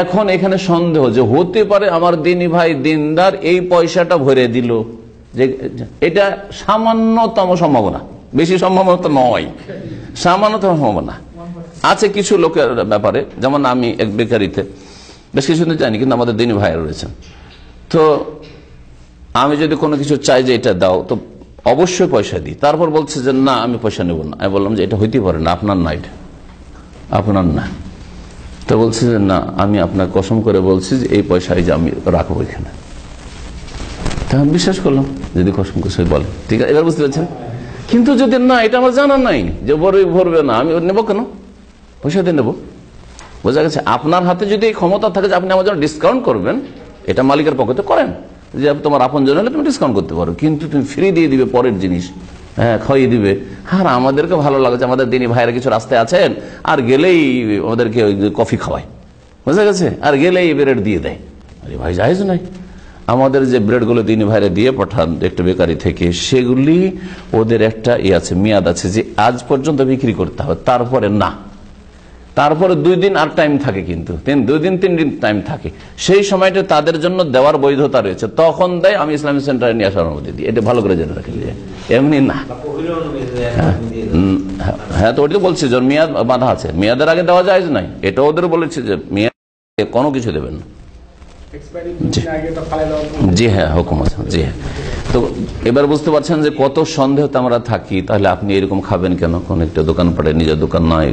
এখন এখানে সন্দেহ যে হতে পারে আমার দিনী ভাই দিনদার এই পয়সাটা ভরে দিল। যে এটা সামান্যতম সম্ভাবনা, বেশি সম্ভাবনা তো নয়, সামান্যতম সম্ভাবনা। আছে কিছু লোকের ব্যাপারে, যেমন আমি এক বেকারিতে বেশ কিছুদিন জানি, কিন্তু আমাদের দিনী ভাইয়েরা রয়েছেন। তো আমি যদি কোনো কিছু চাই যে এটা দাও, তো অবশ্যই পয়সা দিই। তারপর বলছে যে না, আমি পয়সা নেব না। আমি বললাম যে এটা হইতে পারে না, আপনার না এটা। আপনার না। তো বলছে যে, না, আমি আপনার কসম করে বলছি যে, এই পয়সা এই যে আমি রাখব এখানে। তা আমি বিশ্বাস করলাম, যদি কসম করে বলে। ঠিক আছে, এবার বুঝতে পারছেন? কিন্তু যদি না, এটা আমার জানা নাই যে ভরবে ভরবে না, আমি নেব কেন? পয়সা দিয়ে নেব। বোঝা গেছে, আপনার হাতে যদি এই ক্ষমতা থাকে যে, আপনি আমার জন্য ডিসকাউন্ট করবেন, এটা মালিকের পক্ষে করেন। যে, তোমার আপন জন হলে তুমি ডিসকাউন্ট করতে পারো, কিন্তু তুমি ফ্রি দিয়ে দিবে পরের জিনিস। খাইয়ে দিবে। আর আমাদেরকে ভালো লাগছে আমাদের দিনী ভাইয়েরা কিছু রাস্তায় আছেন, আর গেলেই আমাদেরকে কফি খাওয়ায়। বুঝা গেছে? আর গেলেই ব্রেড দিয়ে দেয়। আরে ভাই যাইজ নাই। আমাদের যে ব্রেডগুলো দিনী ভাইরে দিয়ে পাঠান একটা বেকারি থেকে, সেগুলি ওদের একটা ইয়ে আছে, মেয়াদ আছে যে আজ পর্যন্ত বিক্রি করতে হবে, তারপরে না। তারপরে দুই দিন আর টাইম থাকে কিন্তু। তিন দুই দিন তিন দিন টাইম থাকে। সেই সময়টা তাদের জন্য দেওয়ার বৈধতা রয়েছে। তখন দেয় আমি ইসলামিক সেন্টারে নিয়ে আসার অনুমতি দিই। এটা ভালো করে জেনে রাখি এমনি না। হ্যাঁ, হ্যাঁ তো ওটা বলছি যে মেয়াদ বাঁধা আছে। মেয়াদের আগে দেওয়া যায় নাই? এটা ওদের বলেছে যে মেয়াদ কোনো কিছু দেবেন না। জি। হ্যাঁ হুকুম আছে জি। হ্যাঁ তো এবার বুঝতে পারছেন যে কত সন্দেহতে আমরা থাকি তাহলে আপনি এরকম খাবেন কেন? কোন একটা দোকান পাড়ে নিজের দোকান নয়।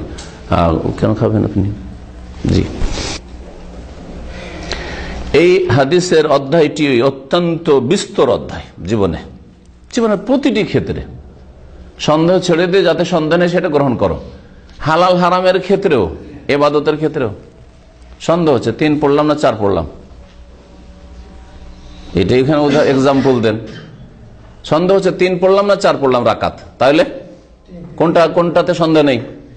কেন খাবেন আপনি? জি। এই হাদিসের অধ্যায়টি অত্যন্ত বিস্তর অধ্যায় জীবনে। জীবনের প্রতিটি ক্ষেত্রে। সন্দেহ ছেড়ে দিয়ে যাতে সন্দেহ নেই সেটা গ্রহণ করো। হালাল হারামের ক্ষেত্রেও, এবাদতের ক্ষেত্রেও। সন্দেহ হচ্ছে, তিন পড়লাম না চার পড়লাম? এটা এখানে এক্সাম্পল দেন। সন্দেহ হচ্ছে, তিন পড়লাম না চার পড়লাম রাকাত? তাহলে কোনটা কোনটাতে সন্দেহ নেই?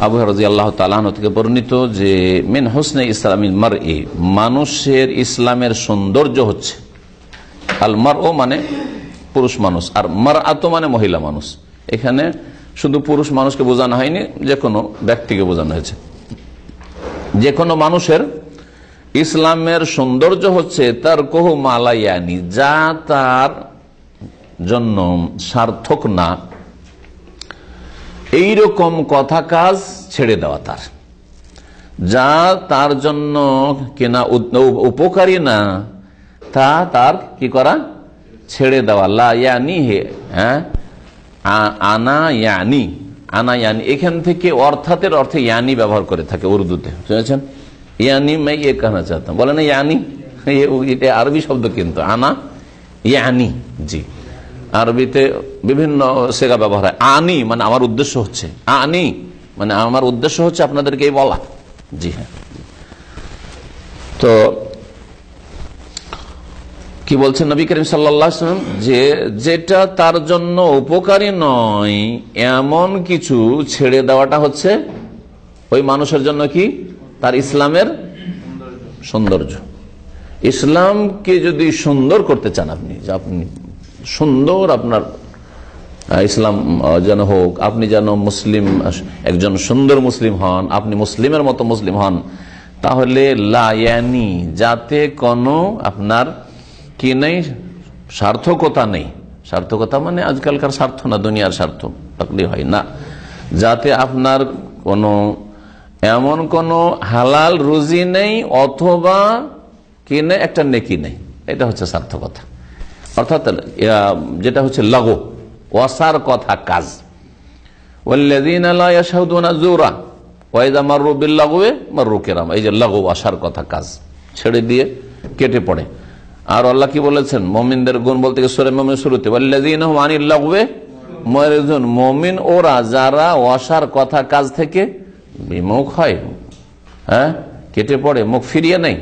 আবু রাদিয়াল্লাহু তাআলা আনহু থেকে বর্ণিত যে, মিন হুসনে ইসলামিল এ মানুষের ইসলামের সৌন্দর্য হচ্ছে। আল মার ও মানে পুরুষ মানুষ, আর মারআত মানে মহিলা মানুষ। এখানে শুধু পুরুষ মানুষকে বোঝানো হয়নি, যে কোনো ব্যক্তিকে বোঝানো হয়েছে। যে কোনো মানুষের ইসলামের সৌন্দর্য হচ্ছে, তার কহু মালায়ানি যা তার জন্য সার্থক না। এই রকম কথা কাজ ছেড়ে দেওয়া তার। যা তার জন্য কেনা উপকারী না, তা তার কি করা? ছেড়ে দেওয়া। লানি হে হ্যাঁ? আনা ইয়ানি। আনা ইয়ানি। এখান থেকে অর্থাতের অর্থে ইয়ানি ব্যবহার করে থাকে উর্দুতে। শুনেছেন? ইয়ানি মাই এ কানা চাতাম বলে না ইয়ানি? আরবি শব্দ কিন্তু। আনা ইয়ানি, জি। আরবিতে বিভিন্ন সেগা ব্যবহার হয়। আনি মানে আমার উদ্দেশ্য হচ্ছে। আনি মানে আমার উদ্দেশ্য হচ্ছে আপনাদেরকে বলা। জি হ্যাঁ। তো কি বলছেন নবী করিম সাল্লাম যে যেটা তার জন্য উপকারী নয়, এমন কিছু ছেড়ে দেওয়াটা হচ্ছে ওই মানুষের জন্য কি? তার ইসলামের সৌন্দর্য। ইসলামকে যদি সুন্দর করতে চান আপনি আপনি সুন্দর আপনার ইসলাম যেন হোক, আপনি যেন মুসলিম, একজন সুন্দর মুসলিম হন, আপনি মুসলিমের মতো মুসলিম হন, তাহলে লায়ানি যাতে কোনো আপনার কি নেই, সার্থকতা নেই। সার্থকতা মানে আজকালকার স্বার্থ না, দুনিয়ার স্বার্থ থাকলে হয় না। যাতে আপনার কোনো, এমন কোনো হালাল রুজি নেই, অথবা কি নেই, একটা নেকি নেই। এটা হচ্ছে সার্থকতা। অর্থাৎ যেটা হচ্ছে লাগো ওয়াসার কথা কাজ। এই যে আসার কথা কাজ, ছেড়ে দিয়ে কেটে পড়ে। আর কি বলেছেন? গুণ বলতে ওরা যারা ওয়াসার কথা কাজ থেকে বিমুখ হয় হ্যাঁ কেটে পড়ে, মুখ ফিরিয়ে নেই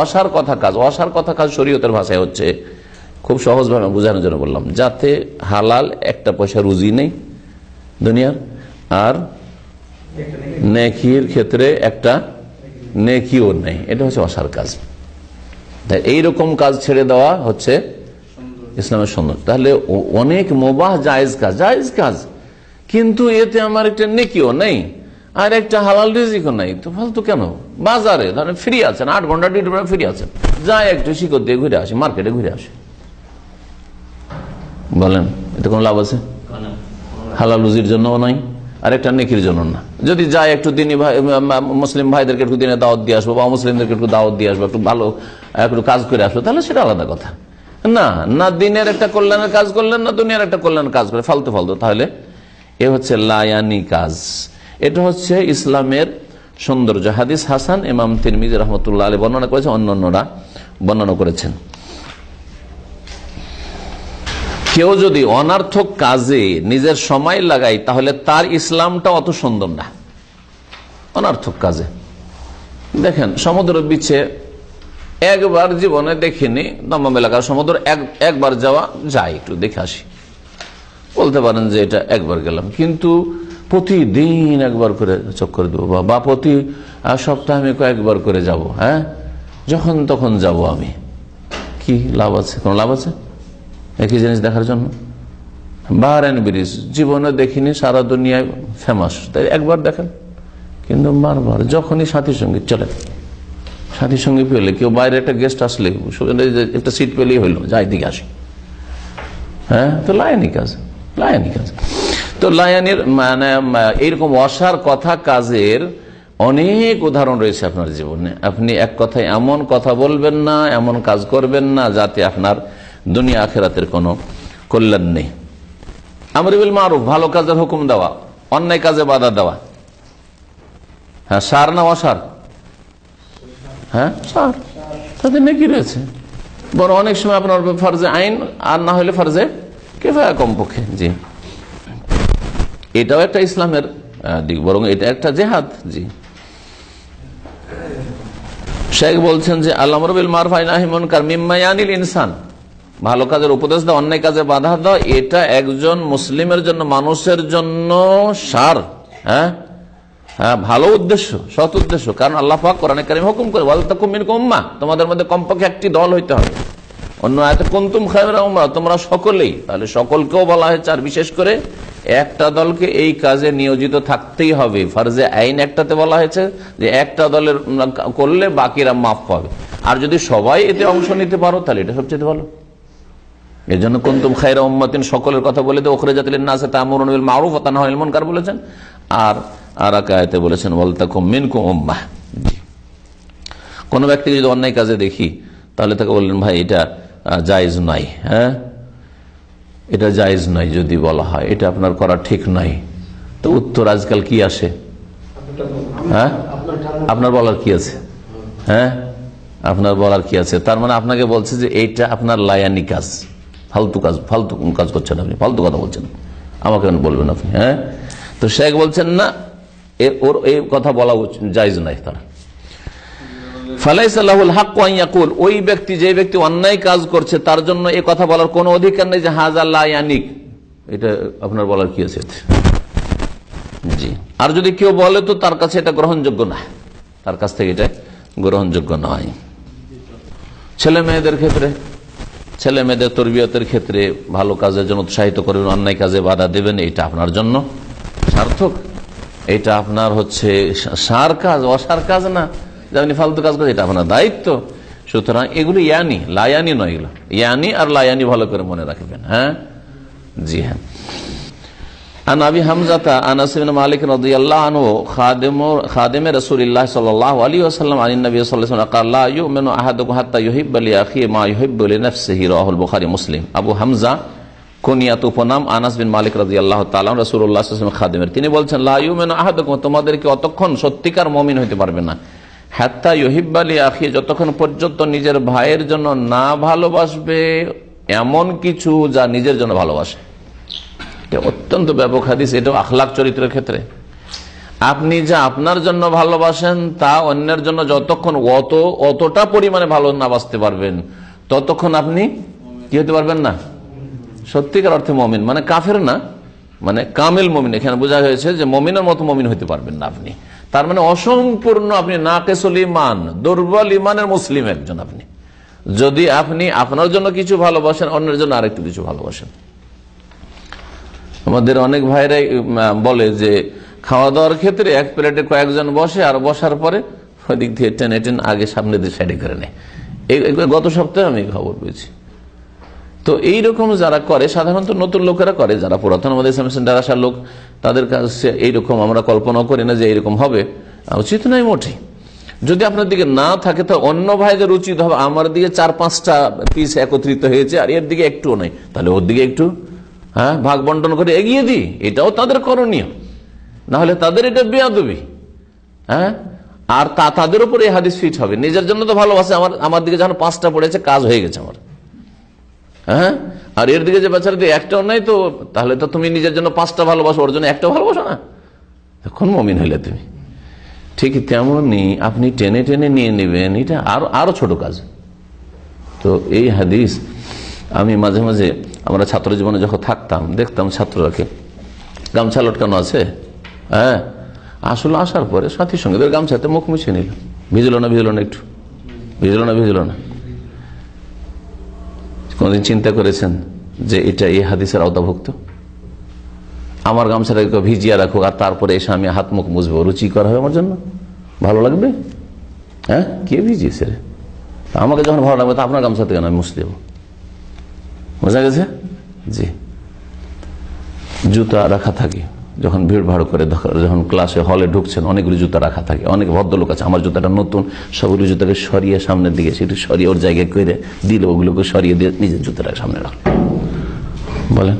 অসার কথা কাজ অসার কথা কাজ শরীয়তের ভাষায় হচ্ছে। খুব সহজভাবে বোঝানোর জন্য বললাম, যাতে হালাল একটা পয়সা রুজি নেই দুনিয়ার, আর নেকির ক্ষেত্রে একটা নেকিও নেই। এটা হচ্ছে অসার কাজ। তাই এইরকম কাজ ছেড়ে দেওয়া হচ্ছে ইসলামের সুন্দর তাহলে অনেক মোবাহ জায়েজ কাজ জায়েজ কাজ। কিন্তু এতে আমার একটা নেকিও নেই, আর একটা হালাল রিজিকও নাই। তো ফালতু কেন? বাজারে, ধরেন ফ্রি আছেন, আট ঘণ্টা ডিউটি ফ্রি আছেন। যাই একটু শিকড় দিয়ে ঘুরে আসি, মার্কেটে ঘুরে আসি। বলেন, এতে কোনো লাভ আছে? হালাল রুজির জন্যও নাই আর একটা নেকির জন্য না। যদি যায় একটু দিনই মুসলিম ভাইদেরকে একটু দিনে দাওয়াত দিয়ে আসব বা মুসলিমদেরকে একটু দাওয়াত দিয়ে আসব, একটু ভালো, একটু কাজ করে আসব, তাহলে সেটা আলাদা কথা। না না দিনের একটা কল্যাণের কাজ করলেন, না দুনিয়ার একটা কল্যাণের কাজ করে, ফালতু ফালতু। তাহলে এ হচ্ছে লায়ানি কাজ। এটা হচ্ছে ইসলামের সৌন্দর্য। হাদিস হাসান, ইমাম তিরমিজ রহমতুল্লাহ আলী বর্ণনা করেছেন অন্য অন্যরা বর্ণনা করেছেন। কেউ যদি অনার্থক কাজে নিজের সময় লাগায়, তাহলে তার ইসলামটা অত সুন্দর না। অনার্থক কাজে। দেখেন, সমুদ্র বিচে একবার জীবনে দেখিনি দমম এলাকার সমুদ্র এক, একবার যাওয়া যায়, একটু দেখে আসি। বলতে পারেন যে এটা একবার গেলাম, কিন্তু প্রতিদিন একবার করে চক্কর দেবো, বা প্রতি সপ্তাহে আমি কয়েকবার করে যাব হ্যাঁ? যখন তখন যাব আমি। কি লাভ আছে? কোনো লাভ আছে? একই জিনিস দেখার জন্য। বাহারান ব্রিজ, জীবনে দেখিনি, সারা দুনিয়ায় ফেমাস তাই একবার দেখেন, কিন্তু বারবার, যখনই সাথী সংগীত চলে সাথী সঙ্গী পেলে কেউ বাইরে একটা গেস্ট আসলে একটা সিট পেলেই হইল, যাই দিকে আসি। হ্যাঁ? তো লায়নি কাজ লায়নি কাজ। তো লায়ানির মানে এইরকম অসার কথা কাজের অনেক উদাহরণ রয়েছে আপনার জীবনে। আপনি এক কথায় এমন কথা বলবেন না, এমন কাজ করবেন না, যাতে আপনার দুনিয়া আখেরাতের কোনো কল্যাণ নেই। আমরিবুল মারুফ, ভালো কাজের হুকুম দেওয়া, অন্যায় কাজে বাধা দেওয়া। হ্যাঁ সার না অসার? হ্যাঁ সার। তাদের নাকি রয়েছে। বড় অনেক সময় আপনার ফার্জে আইন, আর না হলে ফার্জে কেফায়া কমপক্ষে, জি। এটাও একটা ইসলামের দিক, বরং এটা একটা জেহাদ, জি। শেখ বলছেন যে আল্লাহ রবিল মারফাইনাহিমনকার মিম্মায়ানিল ইনসান। ভালো কাজের উপদেশ দাও, অন্যায় কাজে বাধা দাও, এটা একজন মুসলিমের জন্য, মানুষের জন্য সার হ্যাঁ? হ্যাঁ ভালো উদ্দেশ্য, সৎ উদ্দেশ্য। কারণ আল্লাহ পাক কারিম হুকুম করে বল তাকুমিন উম্মা তোমাদের মধ্যে কমপক্ষে একটি দল হইতে হবে। অন্য আয়তে কুনতুম খায়রা উম্মা তোমরা সকলেই, তাহলে সকলকেও বলা হয়েছে, আর বিশেষ করে একটা দলকে এই কাজে নিয়োজিত থাকতেই হবে। ফার্জে আইন একটাতে বলা হয়েছে যে একটা দলের করলে বাকিরা মাফ পাবে। আর যদি সবাই এতে অংশ নিতে পারো, তাহলে এটা সবচেয়ে ভালো। এই জন্য কুন্তুম খাইরা উম্মাতিন, সকলের কথা বলে দিয়ে ওখরে জাতিলেন না আছে তামরুন বিল মারুফ ওয়া তানহা আনিল মুনকার বলেছেন। আর আর আয়াতে বলেছেন ওয়াল তাকুম মিনকুম উম্মাহ। জি। কোন ব্যক্তিকে যদি অন্যায় কাজে দেখি, তাহলে তাকে বললেন, ভাই, এটা জায়েজ নাই হ্যাঁ? এটা জায়েজ নয় যদি বলা হয়, এটা আপনার করা ঠিক নয়। তো উত্তর আজকাল কি আসে? হ্যাঁ? আপনার বলার কি আছে? হ্যাঁ? আপনার বলার কি আছে? তার মানে আপনাকে বলছে যে, এইটা আপনার লায়ানি কাজ। ফালতু কাজ ফালতু কাজ করছেন আপনি, ফালতু কথা বলছেন। আমাকে কেন বলবেন আপনি হ্যাঁ? তো শেখ বলছেন, না এ- ওর এই কথা বলা জায়েজ নাই তারা। ইয়াকুল, ওই ব্যক্তি ব্যক্তি অন্যায় কাজ করছে, তার জন্য কথা বলার কোনো অধিকার নেই যে এটা আপনার বলার কি জি। আর যদি কেউ বলে, তো তার কাছে এটা গ্রহণযোগ্য না। তার কাছ থেকে এটা গ্রহণযোগ্য নয়। ছেলে মেয়েদের ক্ষেত্রে ছেলে মেয়েদের তরবিয়তের ক্ষেত্রে ভালো কাজের জন্য উৎসাহিত করবেন অন্যায় কাজে বাধা দেবেন এটা আপনার জন্য সার্থক। এটা আপনার হচ্ছে সার কাজ, অসার কাজ না। যে আপনি ফালতু কাজ করেন, এটা আপনার দায়িত্ব। সুতরাং এগুলো ইয়ানি, লায়ানি নয় এগুলো। ইয়ানি আর লায়ানি ভালো করে মনে রাখবেন হ্যাঁ? জি হ্যাঁ। মালিক আল্লাহ খাদেম আসাল্লাম মেনু হাত্তা ইহিব মা মুসলিম আবু হামজা মালিক খাদিমের। তিনি বলছেন তোমাদেরকে অতক্ষণ সত্যিকার মমিন হতে পারবে না। হাত্তা ইহিব আলী আখি যতক্ষণ পর্যন্ত নিজের ভাইয়ের জন্য না ভালোবাসবে এমন কিছু যা নিজের জন্য ভালোবাসে। অত্যন্ত ব্যাপক হাদিস, এটাও আখলাক চরিত্রের ক্ষেত্রে। আপনি যা আপনার জন্য ভালোবাসেন, তা অন্যের জন্য যতক্ষণ অত, অতটা পরিমাণে ভালো না বাঁচতে পারবেন, ততক্ষণ আপনি কি হতে পারবেন না? সত্যিকার অর্থে মমিন। মানে কাফের না মানে কামেল মমিন। এখানে বোঝা হয়েছে যে মমিনের মতো মমিন হতে পারবেন না আপনি। তার মানে অসম্পূর্ণ আপনি নাকেসল ইমান দুর্বল ইমানের মুসলিম একজন আপনি। যদি আপনি আপনার জন্য কিছু ভালোবাসেন, অন্যের জন্য আরেকটু কিছু ভালোবাসেন। আমাদের অনেক ভাইরাই বলে যে খাওয়া দাওয়ার ক্ষেত্রে এক প্লেটে কয়েকজন বসে আর বসার পরে ওদিক থেকে টেনে টেন আগে সামনে দিয়ে সাইডে করে নেয়। এই এই গত সপ্তাহে আমি খবর পেয়েছি। তো এইরকম যারা করে, সাধারণত নতুন লোকেরা করে, যারা পুরাতন আমাদের ইসলাম সেন্টার আসার লোক, তাদের কাছে এইরকম আমরা কল্পনা করি না যে এইরকম হবে। উচিত নয় মোটেই। যদি আপনার দিকে না থাকে, তো অন্য ভাইদের উচিত হবে। আমার দিকে চার পাঁচটা পিস একত্রিত হয়েছে, আর এর দিকে একটুও নেই তাহলে ওর দিকে একটু হ্যাঁ ভাগ বন্টন করে এগিয়ে দিই। এটাও তাদের করণীয়। না হলে তাদের এটা বেয়াদবি। হ্যাঁ? আর তা তাদের উপর এই হাদিস ফিট হবে। নিজের জন্য তো ভালোবাসে। আমার আমার দিকে যখন পাঁচটা পড়েছে, কাজ হয়ে গেছে আমার। হ্যাঁ? আর এর দিকে যে বাচ্চারা দিয়ে একটাও নাই তো, তাহলে তো তুমি নিজের জন্য পাঁচটা ভালোবাসো, ওর জন্য একটা ভালোবাসো না? তখন মমিন হইলে তুমি? ঠিক তেমনই আপনি টেনে টেনে নিয়ে নেবেন। এটা আরও আরও ছোট কাজ। তো এই হাদিস আমি মাঝে মাঝে আমরা ছাত্র জীবনে যখন থাকতাম, দেখতাম ছাত্ররাকে গামছা লটকানো আছে? হ্যাঁ? আসলে আসার পরে সাথীর সঙ্গে গামছাতে মুখ মুছে নিল। ভিজলো না ভিজলো না একটু? ভিজলো না ভিজলো না? কোনদিন চিন্তা করেছেন যে এটা এই হাদিসের আওতাভুক্ত? আমার গামছাটাকে ভিজিয়ে রাখুক আর তারপরে এসে আমি হাত মুখ মুছবো রুচিকর হবে আমার জন্য? ভালো লাগবে? হ্যাঁ? কে ভিজিয়েছে রে? আমাকে যখন ভালো লাগবে, তা আপনার গামছা থেকে আমি মুছ দেবো? বোঝা গেছে? জি। জুতা রাখা থাকে। যখন ভিড় ভাড় করে যখন ক্লাসে হলে ঢুকছেন, অনেকগুলি জুতা রাখা থাকে। অনেক ভদ্রলোক আছে। আমার জুতাটা নতুন। সবগুলো জুতাকে সরিয়ে সামনের দিকে, সেটু সরিয়ে ওর জায়গায় করে দিলে। ওগুলোকে সরিয়ে দিয়ে নিজের জুতাটা সামনে রাখ বলেন।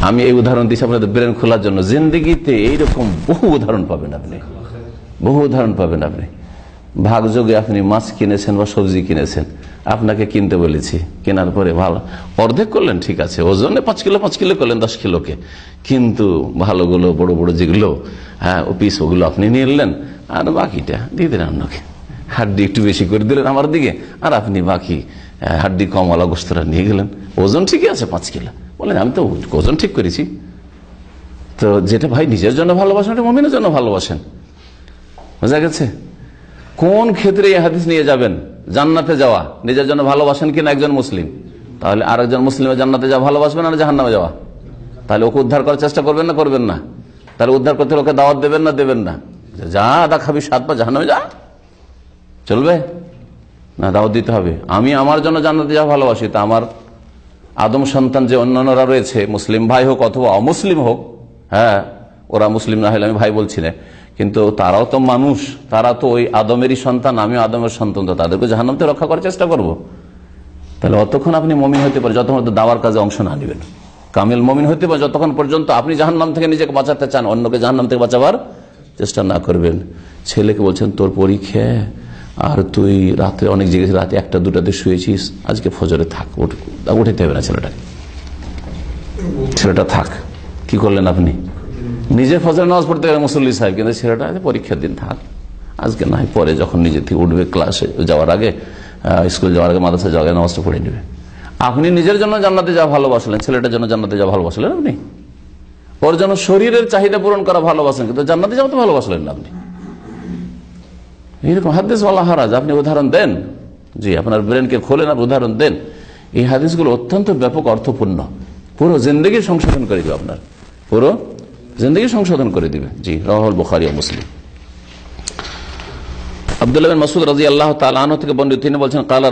আমি এই উদাহরণ দিচ্ছি আপনাদের ব্রেন খোলার জন্য। জিন্দগিতে এইরকম বহু উদাহরণ পাবেন আপনি। বহু উদাহরণ পাবেন আপনি। ভাগযোগে আপনি মাছ কিনেছেন বা সবজি কিনেছেন। আপনাকে কিনতে বলেছি। কেনার পরে ভালো। অর্ধেক করলেন, ঠিক আছে। ওজনে পাঁচ কিলো পাঁচ কিলো করলেন, দশ কিলোকে। কিন্তু ভালোগুলো, বড় বড় যেগুলো হ্যাঁ ও পিস ওগুলো আপনি নিয়ে নিলেন, আর বাকিটা দিয়ে দিলেন আপনাকে হাড্ডি একটু বেশি করে দিলেন আমার দিকে, আর আপনি বাকি হাড্ডি কমওয়ালা গোস্তরা নিয়ে গেলেন। ওজন ঠিকই আছে পাঁচ কিলো। বলেন আমি তো ওজন ঠিক করেছি। তো যেটা ভাই নিজের জন্য ভালোবাসেন, ওটা মমিনের জন্য ভালোবাসেন। বোঝা গেছে? কোন ক্ষেত্রে এই হাদিস নিয়ে যাবেন? জান্নাতে যাওয়া। নিজের জন্য ভালোবাসেন কিনা একজন মুসলিম? তাহলে আরেকজন মুসলিমের জান্নাতে যাওয়া ভালোবাসবেন আর জাহান্নামে যাওয়া? তাহলে ওকে উদ্ধার করার চেষ্টা করবেন না করবেন না? তাহলে উদ্ধার করতে ওকে দাওয়াত দেবেন না দেবেন না? যা আদা খাবি সাত পা, জাহান্নামে যা। চলবে? না, দাওয়াত দিতে হবে। আমি আমার জন্য জান্নাতে যাওয়া ভালোবাসি, তা আমার আদম সন্তান যে অন্যান্যরা রয়েছে, মুসলিম ভাই হোক অথবা অমুসলিম হোক হ্যাঁ ওরা মুসলিম না হলে আমি ভাই বলছি না। কিন্তু তারাও তো মানুষ, তারা তো ওই আদমেরই সন্তান, আমিও আদমের সন্তান, তো তাদেরকে জাহান্নাম থেকে রক্ষা করার চেষ্টা করব। তাহলে অতক্ষণ আপনি মমিন হতে পারেন, যতক্ষণ দাওয়ার কাজে অংশ না নেবেন। কামিল মমিন হতে পারে যতক্ষণ পর্যন্ত আপনি জাহান্নাম থেকে নিজেকে বাঁচাতে চান, অন্যকে জাহান্নাম থেকে বাঁচাবার চেষ্টা না করবেন। ছেলেকে বলছেন, তোর পরীক্ষা? আর তুই রাতে অনেক জেগেছিস রাতে একটা দুটাতে শুয়েছিস, আজকে ফজরে থাক উঠ- উঠাতে হবে না ছেলেটাকে। ছেলেটা থাক, কি করলেন আপনি? নিজে ফজর নামাজ পড়তে গেলে মুসল্লি সাহেব কিন্তু ছেলেটা পরীক্ষার দিন থাক। আজকে না পরে যখন নিজে থেকে উঠবে ক্লাসে যাওয়ার আগে স্কুল যাওয়ার আগে মাদ্রাসা যাওয়ার আগে নামাজটা পড়ে নেবে। আপনি নিজের জন্য জান্নাতে যাওয়া ভালোবাসলেন, ছেলেটার জন্য জান্নাতে যাওয়া ভালোবাসলেন আপনি? ওর জন্য শরীরের চাহিদা পূরণ করা ভালোবাসেন কিন্তু জান্নাতে যাওয়া তো ভালোবাসলেন না আপনি। এইরকম হাদিস বলা হারাজ, আপনি উদাহরণ দেন। জি, আপনার ব্রেনকে খোলেন আর উদাহরণ দেন। এই হাদিসগুলো অত্যন্ত ব্যাপক অর্থপূর্ণ। পুরো জিন্দগি সংশোধন করে দিবে আপনার। পুরো জিন্দগি সংশোধন করে দিবে। জি রাহুল বুখারি ও মুসলিম। আব্দুল্লাহ আল্লাহ তালন থেকে তিনি কালা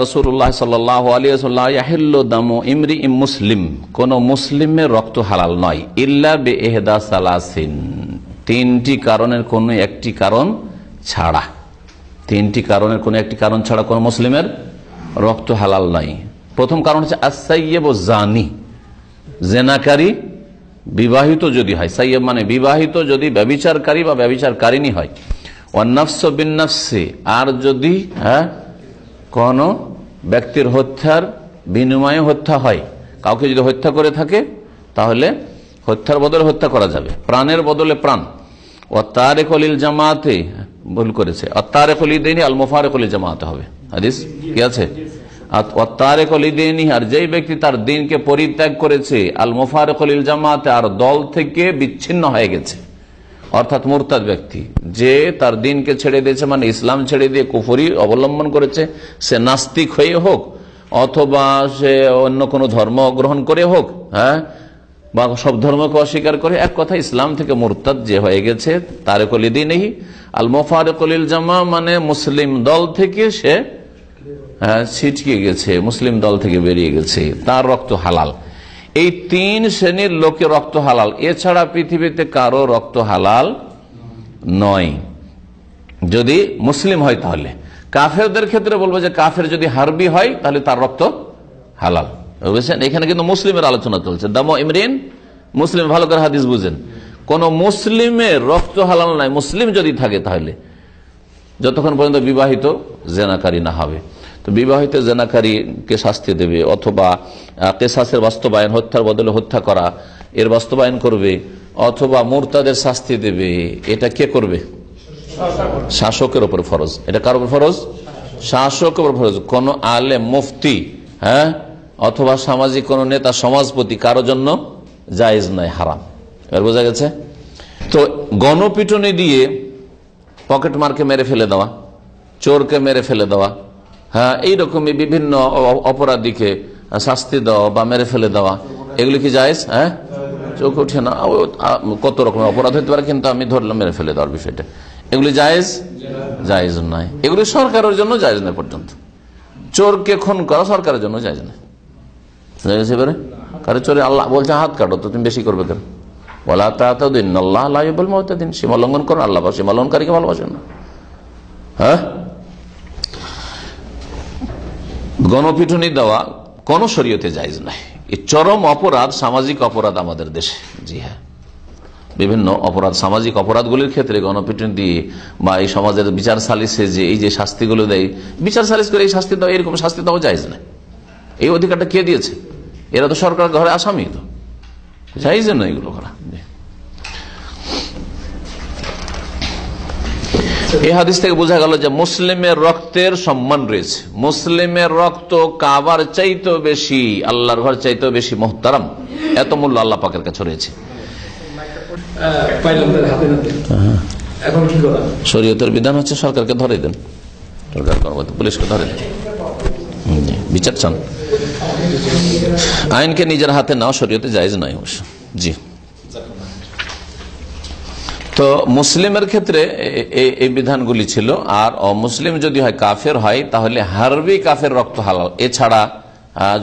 ইমরি ইম মুসলিম। কোন মুসলিমের রক্ত হালাল নয়, ইল্লা সালাসিন। তিনটি কারণের কোন একটি কারণ ছাড়া। তিনটি কারণের কোন একটি কারণ ছাড়া কোন মুসলিমের রক্ত হালাল নয়। প্রথম কারণ হচ্ছে আসাইয়েব জানি। জেনাকারী বিবাহিত যদি হয় সাইয়েব মানে বিবাহিত যদি ব্যবিচারকারী বা ব্যবিচারকারিনী হয়। অন্নাফস বিন্নাফসে আর যদি হ্যাঁ কোন ব্যক্তির হত্যার বিনিময়ে হত্যা হয়, কাউকে যদি হত্যা করে থাকে, তাহলে হত্যার বদলে হত্যা করা যাবে। প্রাণের বদলে প্রাণ। ও তারে কলিল জামাতে, ভুল করেছে। অত্তারে কলি দেনি আল মোফারে কলি জামাতে হবে। হাদিস কি আছে? আর যেই ব্যক্তি তার দিনকে পরিত্যাগ করেছে আল মোফারে কলিল জামাতে আর দল থেকে বিচ্ছিন্ন হয়ে গেছে। অর্থাৎ মোরতাদ ব্যক্তি, যে তার দিনকে ছেড়ে দিয়েছে মানে ইসলাম ছেড়ে দিয়ে কুফরি অবলম্বন করেছে, সে নাস্তিক হয়ে হোক, অথবা সে অন্য কোনো ধর্ম গ্রহণ করে হোক হ্যাঁ বা সব ধর্মকে অস্বীকার করে, এক কথা ইসলাম থেকে মোরতাদ যে হয়ে গেছে তারে কলিদি নেই আল মোফারে কলিল জামা মানে মুসলিম দল থেকে সে ছিটকে গেছে, মুসলিম দল থেকে বেরিয়ে গেছে, তার রক্ত হালাল। এই তিন শ্রেণির লোকে রক্ত হালাল। এছাড়া পৃথিবীতে কারও রক্ত হালাল নয়। যদি মুসলিম হয় তাহলে। কাফেরদের ক্ষেত্রে বলব যে কাফের যদি হারবি হয়, তাহলে তার রক্ত হালাল। বুঝছেন? এখানে কিন্তু মুসলিমের আলোচনা চলছে। দামো ইমরিন, মুসলিম, ভালো করে হাদিস বুঝেন। কোন মুসলিমের রক্ত হালাল নাই। মুসলিম যদি থাকে তাহলে, যতক্ষণ পর্যন্ত বিবাহিত, জেনাকারী না হবে। বিবাহিত জেনাকারীকে শাস্তি দেবে অথবা কেসাসের বাস্তবায়ন, হত্যার বদলে হত্যা করা, এর বাস্তবায়ন করবে, অথবা মোরতাদের শাস্তি দেবে, এটা কে করবে? শাসকের উপর ফরজ। এটা কার উপর ফরজ? শাসকের উপর ফরজ। কোন আলে মুফতি হ্যাঁ? অথবা সামাজিক কোন নেতা, সমাজপতি কারও জন্য জায়েজ নয়, হারাম। এবার বোঝা গেছে? তো গণপিটনি দিয়ে পকেট মারকে মেরে ফেলে দেওয়া, চোরকে মেরে ফেলে দেওয়া হ্যাঁ এইরকমই বিভিন্ন অপরাধীকে শাস্তি দেওয়া বা মেরে ফেলে দেওয়া। এগুলি কি জায়েজ? হ্যাঁ? চোখ উঠে না। কত রকমের অপরাধ হতে পারে, কিন্তু আমি ধরলাম মেরে ফেলে দেওয়ার বিষয়টা। এগুলি জায়েজ? জায়েজ নয়। এগুলি সরকারের জন্য জায়েজ নয় পর্যন্ত। চোরকে খুন করা সরকারের জন্য জায়েজ নয়। এবারে? কারও চোরে আল্লাহ বলছে, হাত কাটো তো, তুমি বেশি করবে কেন? বলা তাদিন আল্লাহ আল্লাহ মহতাদিন সীমা লঙ্ঘন করুন আল্লাহ সীমা লঙ্ঘনকারীকে ভালোবাসেন না। হ্যাঁ? গণপিটুনি দেওয়া কোন শরীয়তে জায়জ নাই চরম অপরাধ, সামাজিক অপরাধ আমাদের দেশে। জি হ্যাঁ। বিভিন্ন অপরাধ, সামাজিক অপরাধগুলির ক্ষেত্রে গণপিটুনি দিয়ে বা এই সমাজের বিচার সালিসে যে এই যে শাস্তিগুলো দেয়, বিচার সালিস করে এই শাস্তি দেওয়া, এরকম শাস্তি দেওয়া জায়জ নাই এই অধিকারটা কে দিয়েছে? এরা তো সরকার ঘরে আসামি তো। জায়জ না এগুলো করা। এই হাদিস থেকে বোঝা গেল যে মুসলিমের রক্তের সম্মান রয়েছে। মুসলিমের রক্ত কাবার চাইতেও বেশি, আল্লাহর ঘর চাইতেও বেশি মোহতারাম। এত মূল্য আল্লাহ পাকের কাছে রয়েছে। শরীয়তের বিধান হচ্ছে সরকারকে ধরে দেন। সরকার পুলিশকে ধরে দেন। বিচার চান। আইনকে নিজের হাতে নাও, শরীয়তে জায়েজ নয় অবশ্য। জি। তো মুসলিমের ক্ষেত্রে এই বিধানগুলি ছিল। আর অমুসলিম যদি হয় কাফের হয়, তাহলে হারবি কাফের রক্ত হালাল। এছাড়া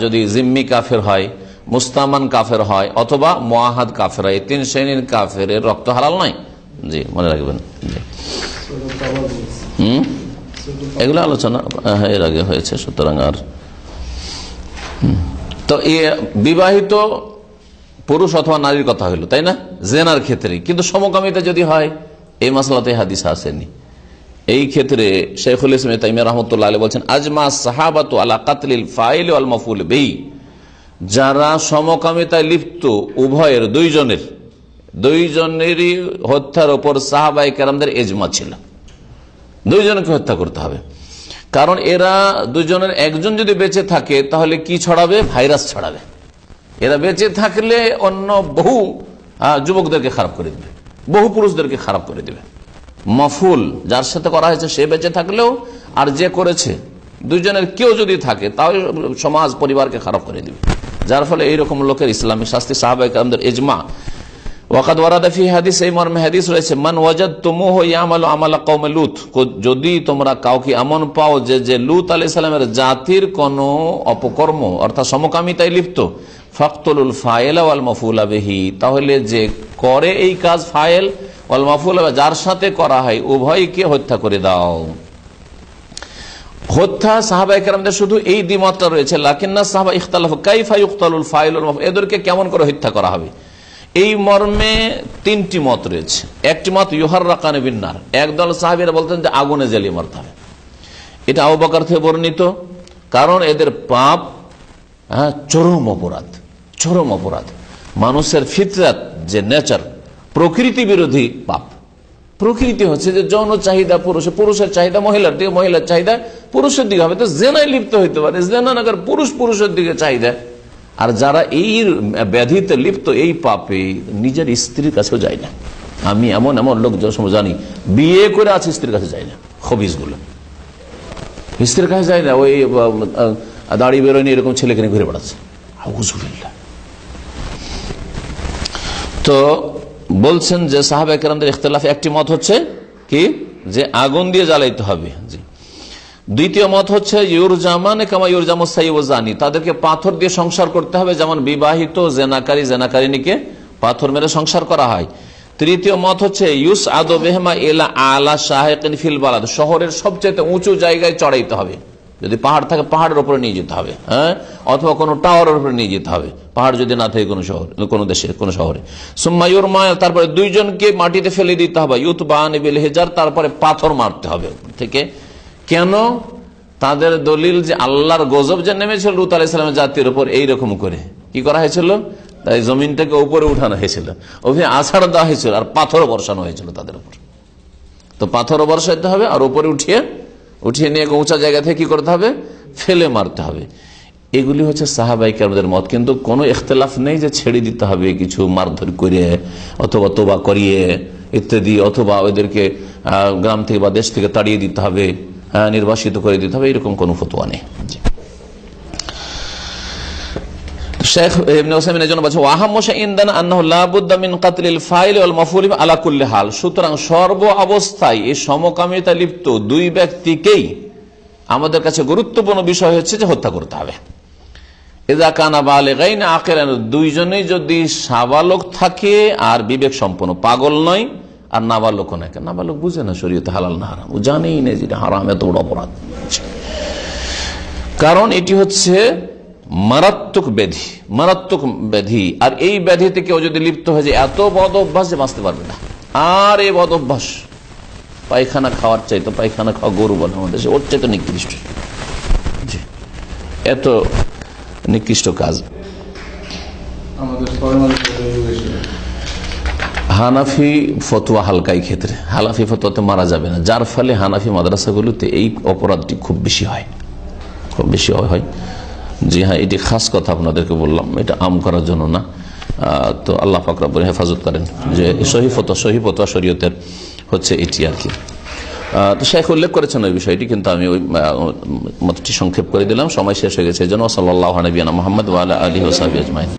যদি জিম্মি কাফের হয়, মুস্তামান কাফের হয়, অথবা মোয়াহাদ কাফের হয় তিন শ্রেণির কাফের রক্ত হালাল নয়? জি, মনে রাখবেন। এগুলো আলোচনা এর আগে হয়েছে, সুতরাং আর তো এ, বিবাহিত পুরুষ অথবা নারীর কথা হইল, তাই না? জেনার ক্ষেত্রে। কিন্তু সমকামিতা যদি হয়, এই মাসলাতে হাদিস আসেনি। এই ক্ষেত্রে শেখুল ইসলাম তাইমিয়া রহমতুল্লাহ আলী বলছেন, আজমা সাহাবাত আলা কাতলিল ফাইল আল মফুল বেই যারা সমকামিতায় লিপ্ত, উভয়ের দুইজনের, দুইজনেরই হত্যার ওপর সাহাবাই কেরামদের এজমা ছিল। দুইজনকে হত্যা করতে হবে। কারণ এরা দুজনের, একজন যদি বেঁচে থাকে, তাহলে কি ছড়াবে? ভাইরাস ছড়াবে। এরা বেঁচে থাকলে অন্য বহু যুবকদেরকে খারাপ করে দিবে, বহু পুরুষদেরকে খারাপ করে দিবে। মফুল, যার সাথে করা হয়েছে, সে বেঁচে থাকলেও আর যে করেছে দুজনের কেউ যদি থাকে, তাও সমাজ, পরিবারকে খারাপ করে দিবে। যার ফলে এইরকম লোকের ইসলামী শাস্তি সাহাবাহিক এজমা ওয়াকাদ ওয়ারাদাফি হাদিস, এই মর্মে হাদিস রয়েছে, মান ওয়াজাদ তুমু ইয়ামাল আমালা কৌমে লুত। যদি তোমরা কাউকে এমন পাও যে যে লুত আলি সালামের জাতির কোন অপকর্ম, অর্থাৎ সমকামিতায় লিপ্ত ফখতুল ফায়েল ওয়াল মফুলা বেহি। তাহলে যে করে এই কাজ ফায়েল, ওয়াল মফুলা যার সাথে করা হয়, উভয়কে হত্যা করে দাও। হত্যা সাহাবা একরামদের শুধু এই দ্বিমতটা রয়েছে লাকিন্না সাহাবা ইখতালাফ কাইফা ইখতালুল ফাইলুল মাফ এদেরকে কেমন করে হত্যা করা হবে? এই মর্মে তিনটি মত রয়েছে। একটি মত ইউহার রাকানে একদল সাহাবিরা বলতেন যে আগুনে জ্বালিয়ে মারতে হবে। এটা আবুবাকার থেকে বর্ণিত। কারণ এদের পাপ হ্যাঁ চরম অপরাধ চরম অপরাধ। মানুষের ফিতরাত, যে নেচার, প্রকৃতি বিরোধী পাপ। প্রকৃতি হচ্ছে যে যৌন চাহিদা পুরুষের পুরুষের চাহিদা মহিলার দিকে, মহিলার চাহিদা পুরুষের দিকে হবে। তো জেনায় লিপ্ত হইতে পারে। জেনা নাগার পুরুষ পুরুষের দিকে চাহিদা। আর যারা এই ব্যাধিতে লিপ্ত এই পাপে, নিজের স্ত্রীর কাছেও যায় না। আমি এমন এমন লোক জানি, বিয়ে করে আছে স্ত্রীর কাছে যায় না হবিসগুলো স্ত্রীর কাছে যায় না, ওই দাড়ি বেরোয়নি, এরকম ছেলেকে নিয়ে ঘুরে বেড়াচ্ছে। তো বলছেন যে সাহাব একটি মত হচ্ছে কি? যে আগুন দিয়ে জ্বালাইতে হবে। জি। দ্বিতীয় মত হচ্ছে, ইউরজামান কামা ইউরজাম সাইওজানি তাদেরকে পাথর দিয়ে সংসার করতে হবে, যেমন বিবাহিত জেনাকারী জেনাকারিনীকে পাথর মেরে সংসার করা হয়। তৃতীয় মত হচ্ছে ইউস আদো বেহমা এলা আলা ফিল বালাদ। শহরের সবচেয়ে উঁচু জায়গায় চড়াইতে হবে। যদি পাহাড় থাকে, পাহাড়ের উপরে নিয়ে যেতে হবে হ্যাঁ? অথবা কোনো টাওয়ারের উপরে নিয়ে যেতে হবে। পাহাড় যদি না থাকে কোনো শহর, কোনো দেশে, কোনো শহরে। সুম্মায়ুর মায় তারপরে দুইজনকে মাটিতে ফেলে দিতে হবে। ইউত বাহান হেজার, তারপরে পাথর মারতে হবে। থেকে কেন? তাদের দলিল যে আল্লাহর গজব যে নেমেছিল, লুত আলাইসালামের জাতির উপর এইরকম করে। কি করা হয়েছিল? তাই জমিনটাকে উপরে উঠানো হয়েছিল। ওখানে আষাঢ় দেওয়া হয়েছিল আর পাথর বর্ষানো হয়েছিল তাদের উপর। তো পাথর বর্ষাইতে হবে আর উপরে উঠিয়ে উঠিয়ে নিয়ে উঁচা জায়গা থেকে কি করতে হবে? ফেলে মারতে হবে। এগুলি হচ্ছে সাহাবাইকে আমাদের মত। কিন্তু কোনো ইখতলাফ নেই যে ছেড়ে দিতে হবে কিছু মারধর করে অথবা তোবা করিয়ে ইত্যাদি, অথবা ওদেরকে গ্রাম থেকে বা দেশ থেকে তাড়িয়ে দিতে হবে। নির্বাসিত করে দিতে হবে, এরকম কোনো ফতোয়া নেই। ফাইল সুতরাং সর্ব অবস্থায় সমকামিতা লিপ্ত দুই ব্যক্তিকেই আমাদের কাছে গুরুত্বপূর্ণ বিষয় হচ্ছে যে হত্যা করতে হবে। এদা কানা গাইন আকেরান দুইজনেই যদি সাবালক থাকে আর বিবেক সম্পন্ন পাগল নয় আর নাবালক নয় নাবালক বুঝে না শরীয়তে হালাল না হারাম। ও জানেই না যেটা হারাম, এত বড় অপরাধ। কারণ এটি হচ্ছে মারাত্মক ব্যাধি মারাত্মক ব্যাধি। আর এই ব্যাধিতে কেউ যদি লিপ্ত হয়ে যায়, এত বদ অভ্যাস যে বাঁচতে পারবে না। আর এই বদ অভ্যাস, পায়খানা খাওয়ার চাইতো পায়খানা খাওয়া গরু বলে আমাদের ওর চাইতো নিকৃষ্ট। এত নিকৃষ্ট কাজ। আমাদের হানাফি ফতোয়া হালকাই ক্ষেত্রে। হানাফি ফতোয়াতে মারা যাবে না। যার ফলে হানাফি মাদ্রাসাগুলোতে এই অপরাধটি খুব বেশি হয়। খুব বেশি হয় জি হ্যাঁ এটি খাস কথা আপনাদেরকে বললাম। এটা আম করার জন্য না। তো আল্লাহ ফাকরাবুল হেফাজত করেন যে সহি ফতোয়া সহি ফতোয়া শরীয়তের হচ্ছে এটি আর কি। তো শেখ উল্লেখ করেছেন ওই বিষয়টি, কিন্তু আমি ওই মতটি সংক্ষেপ করে দিলাম। সময় শেষ হয়ে গেছে। এই জন্য সাল্লাহ নবীনা মোহাম্মদ আলী ওসাবি আজমাইন।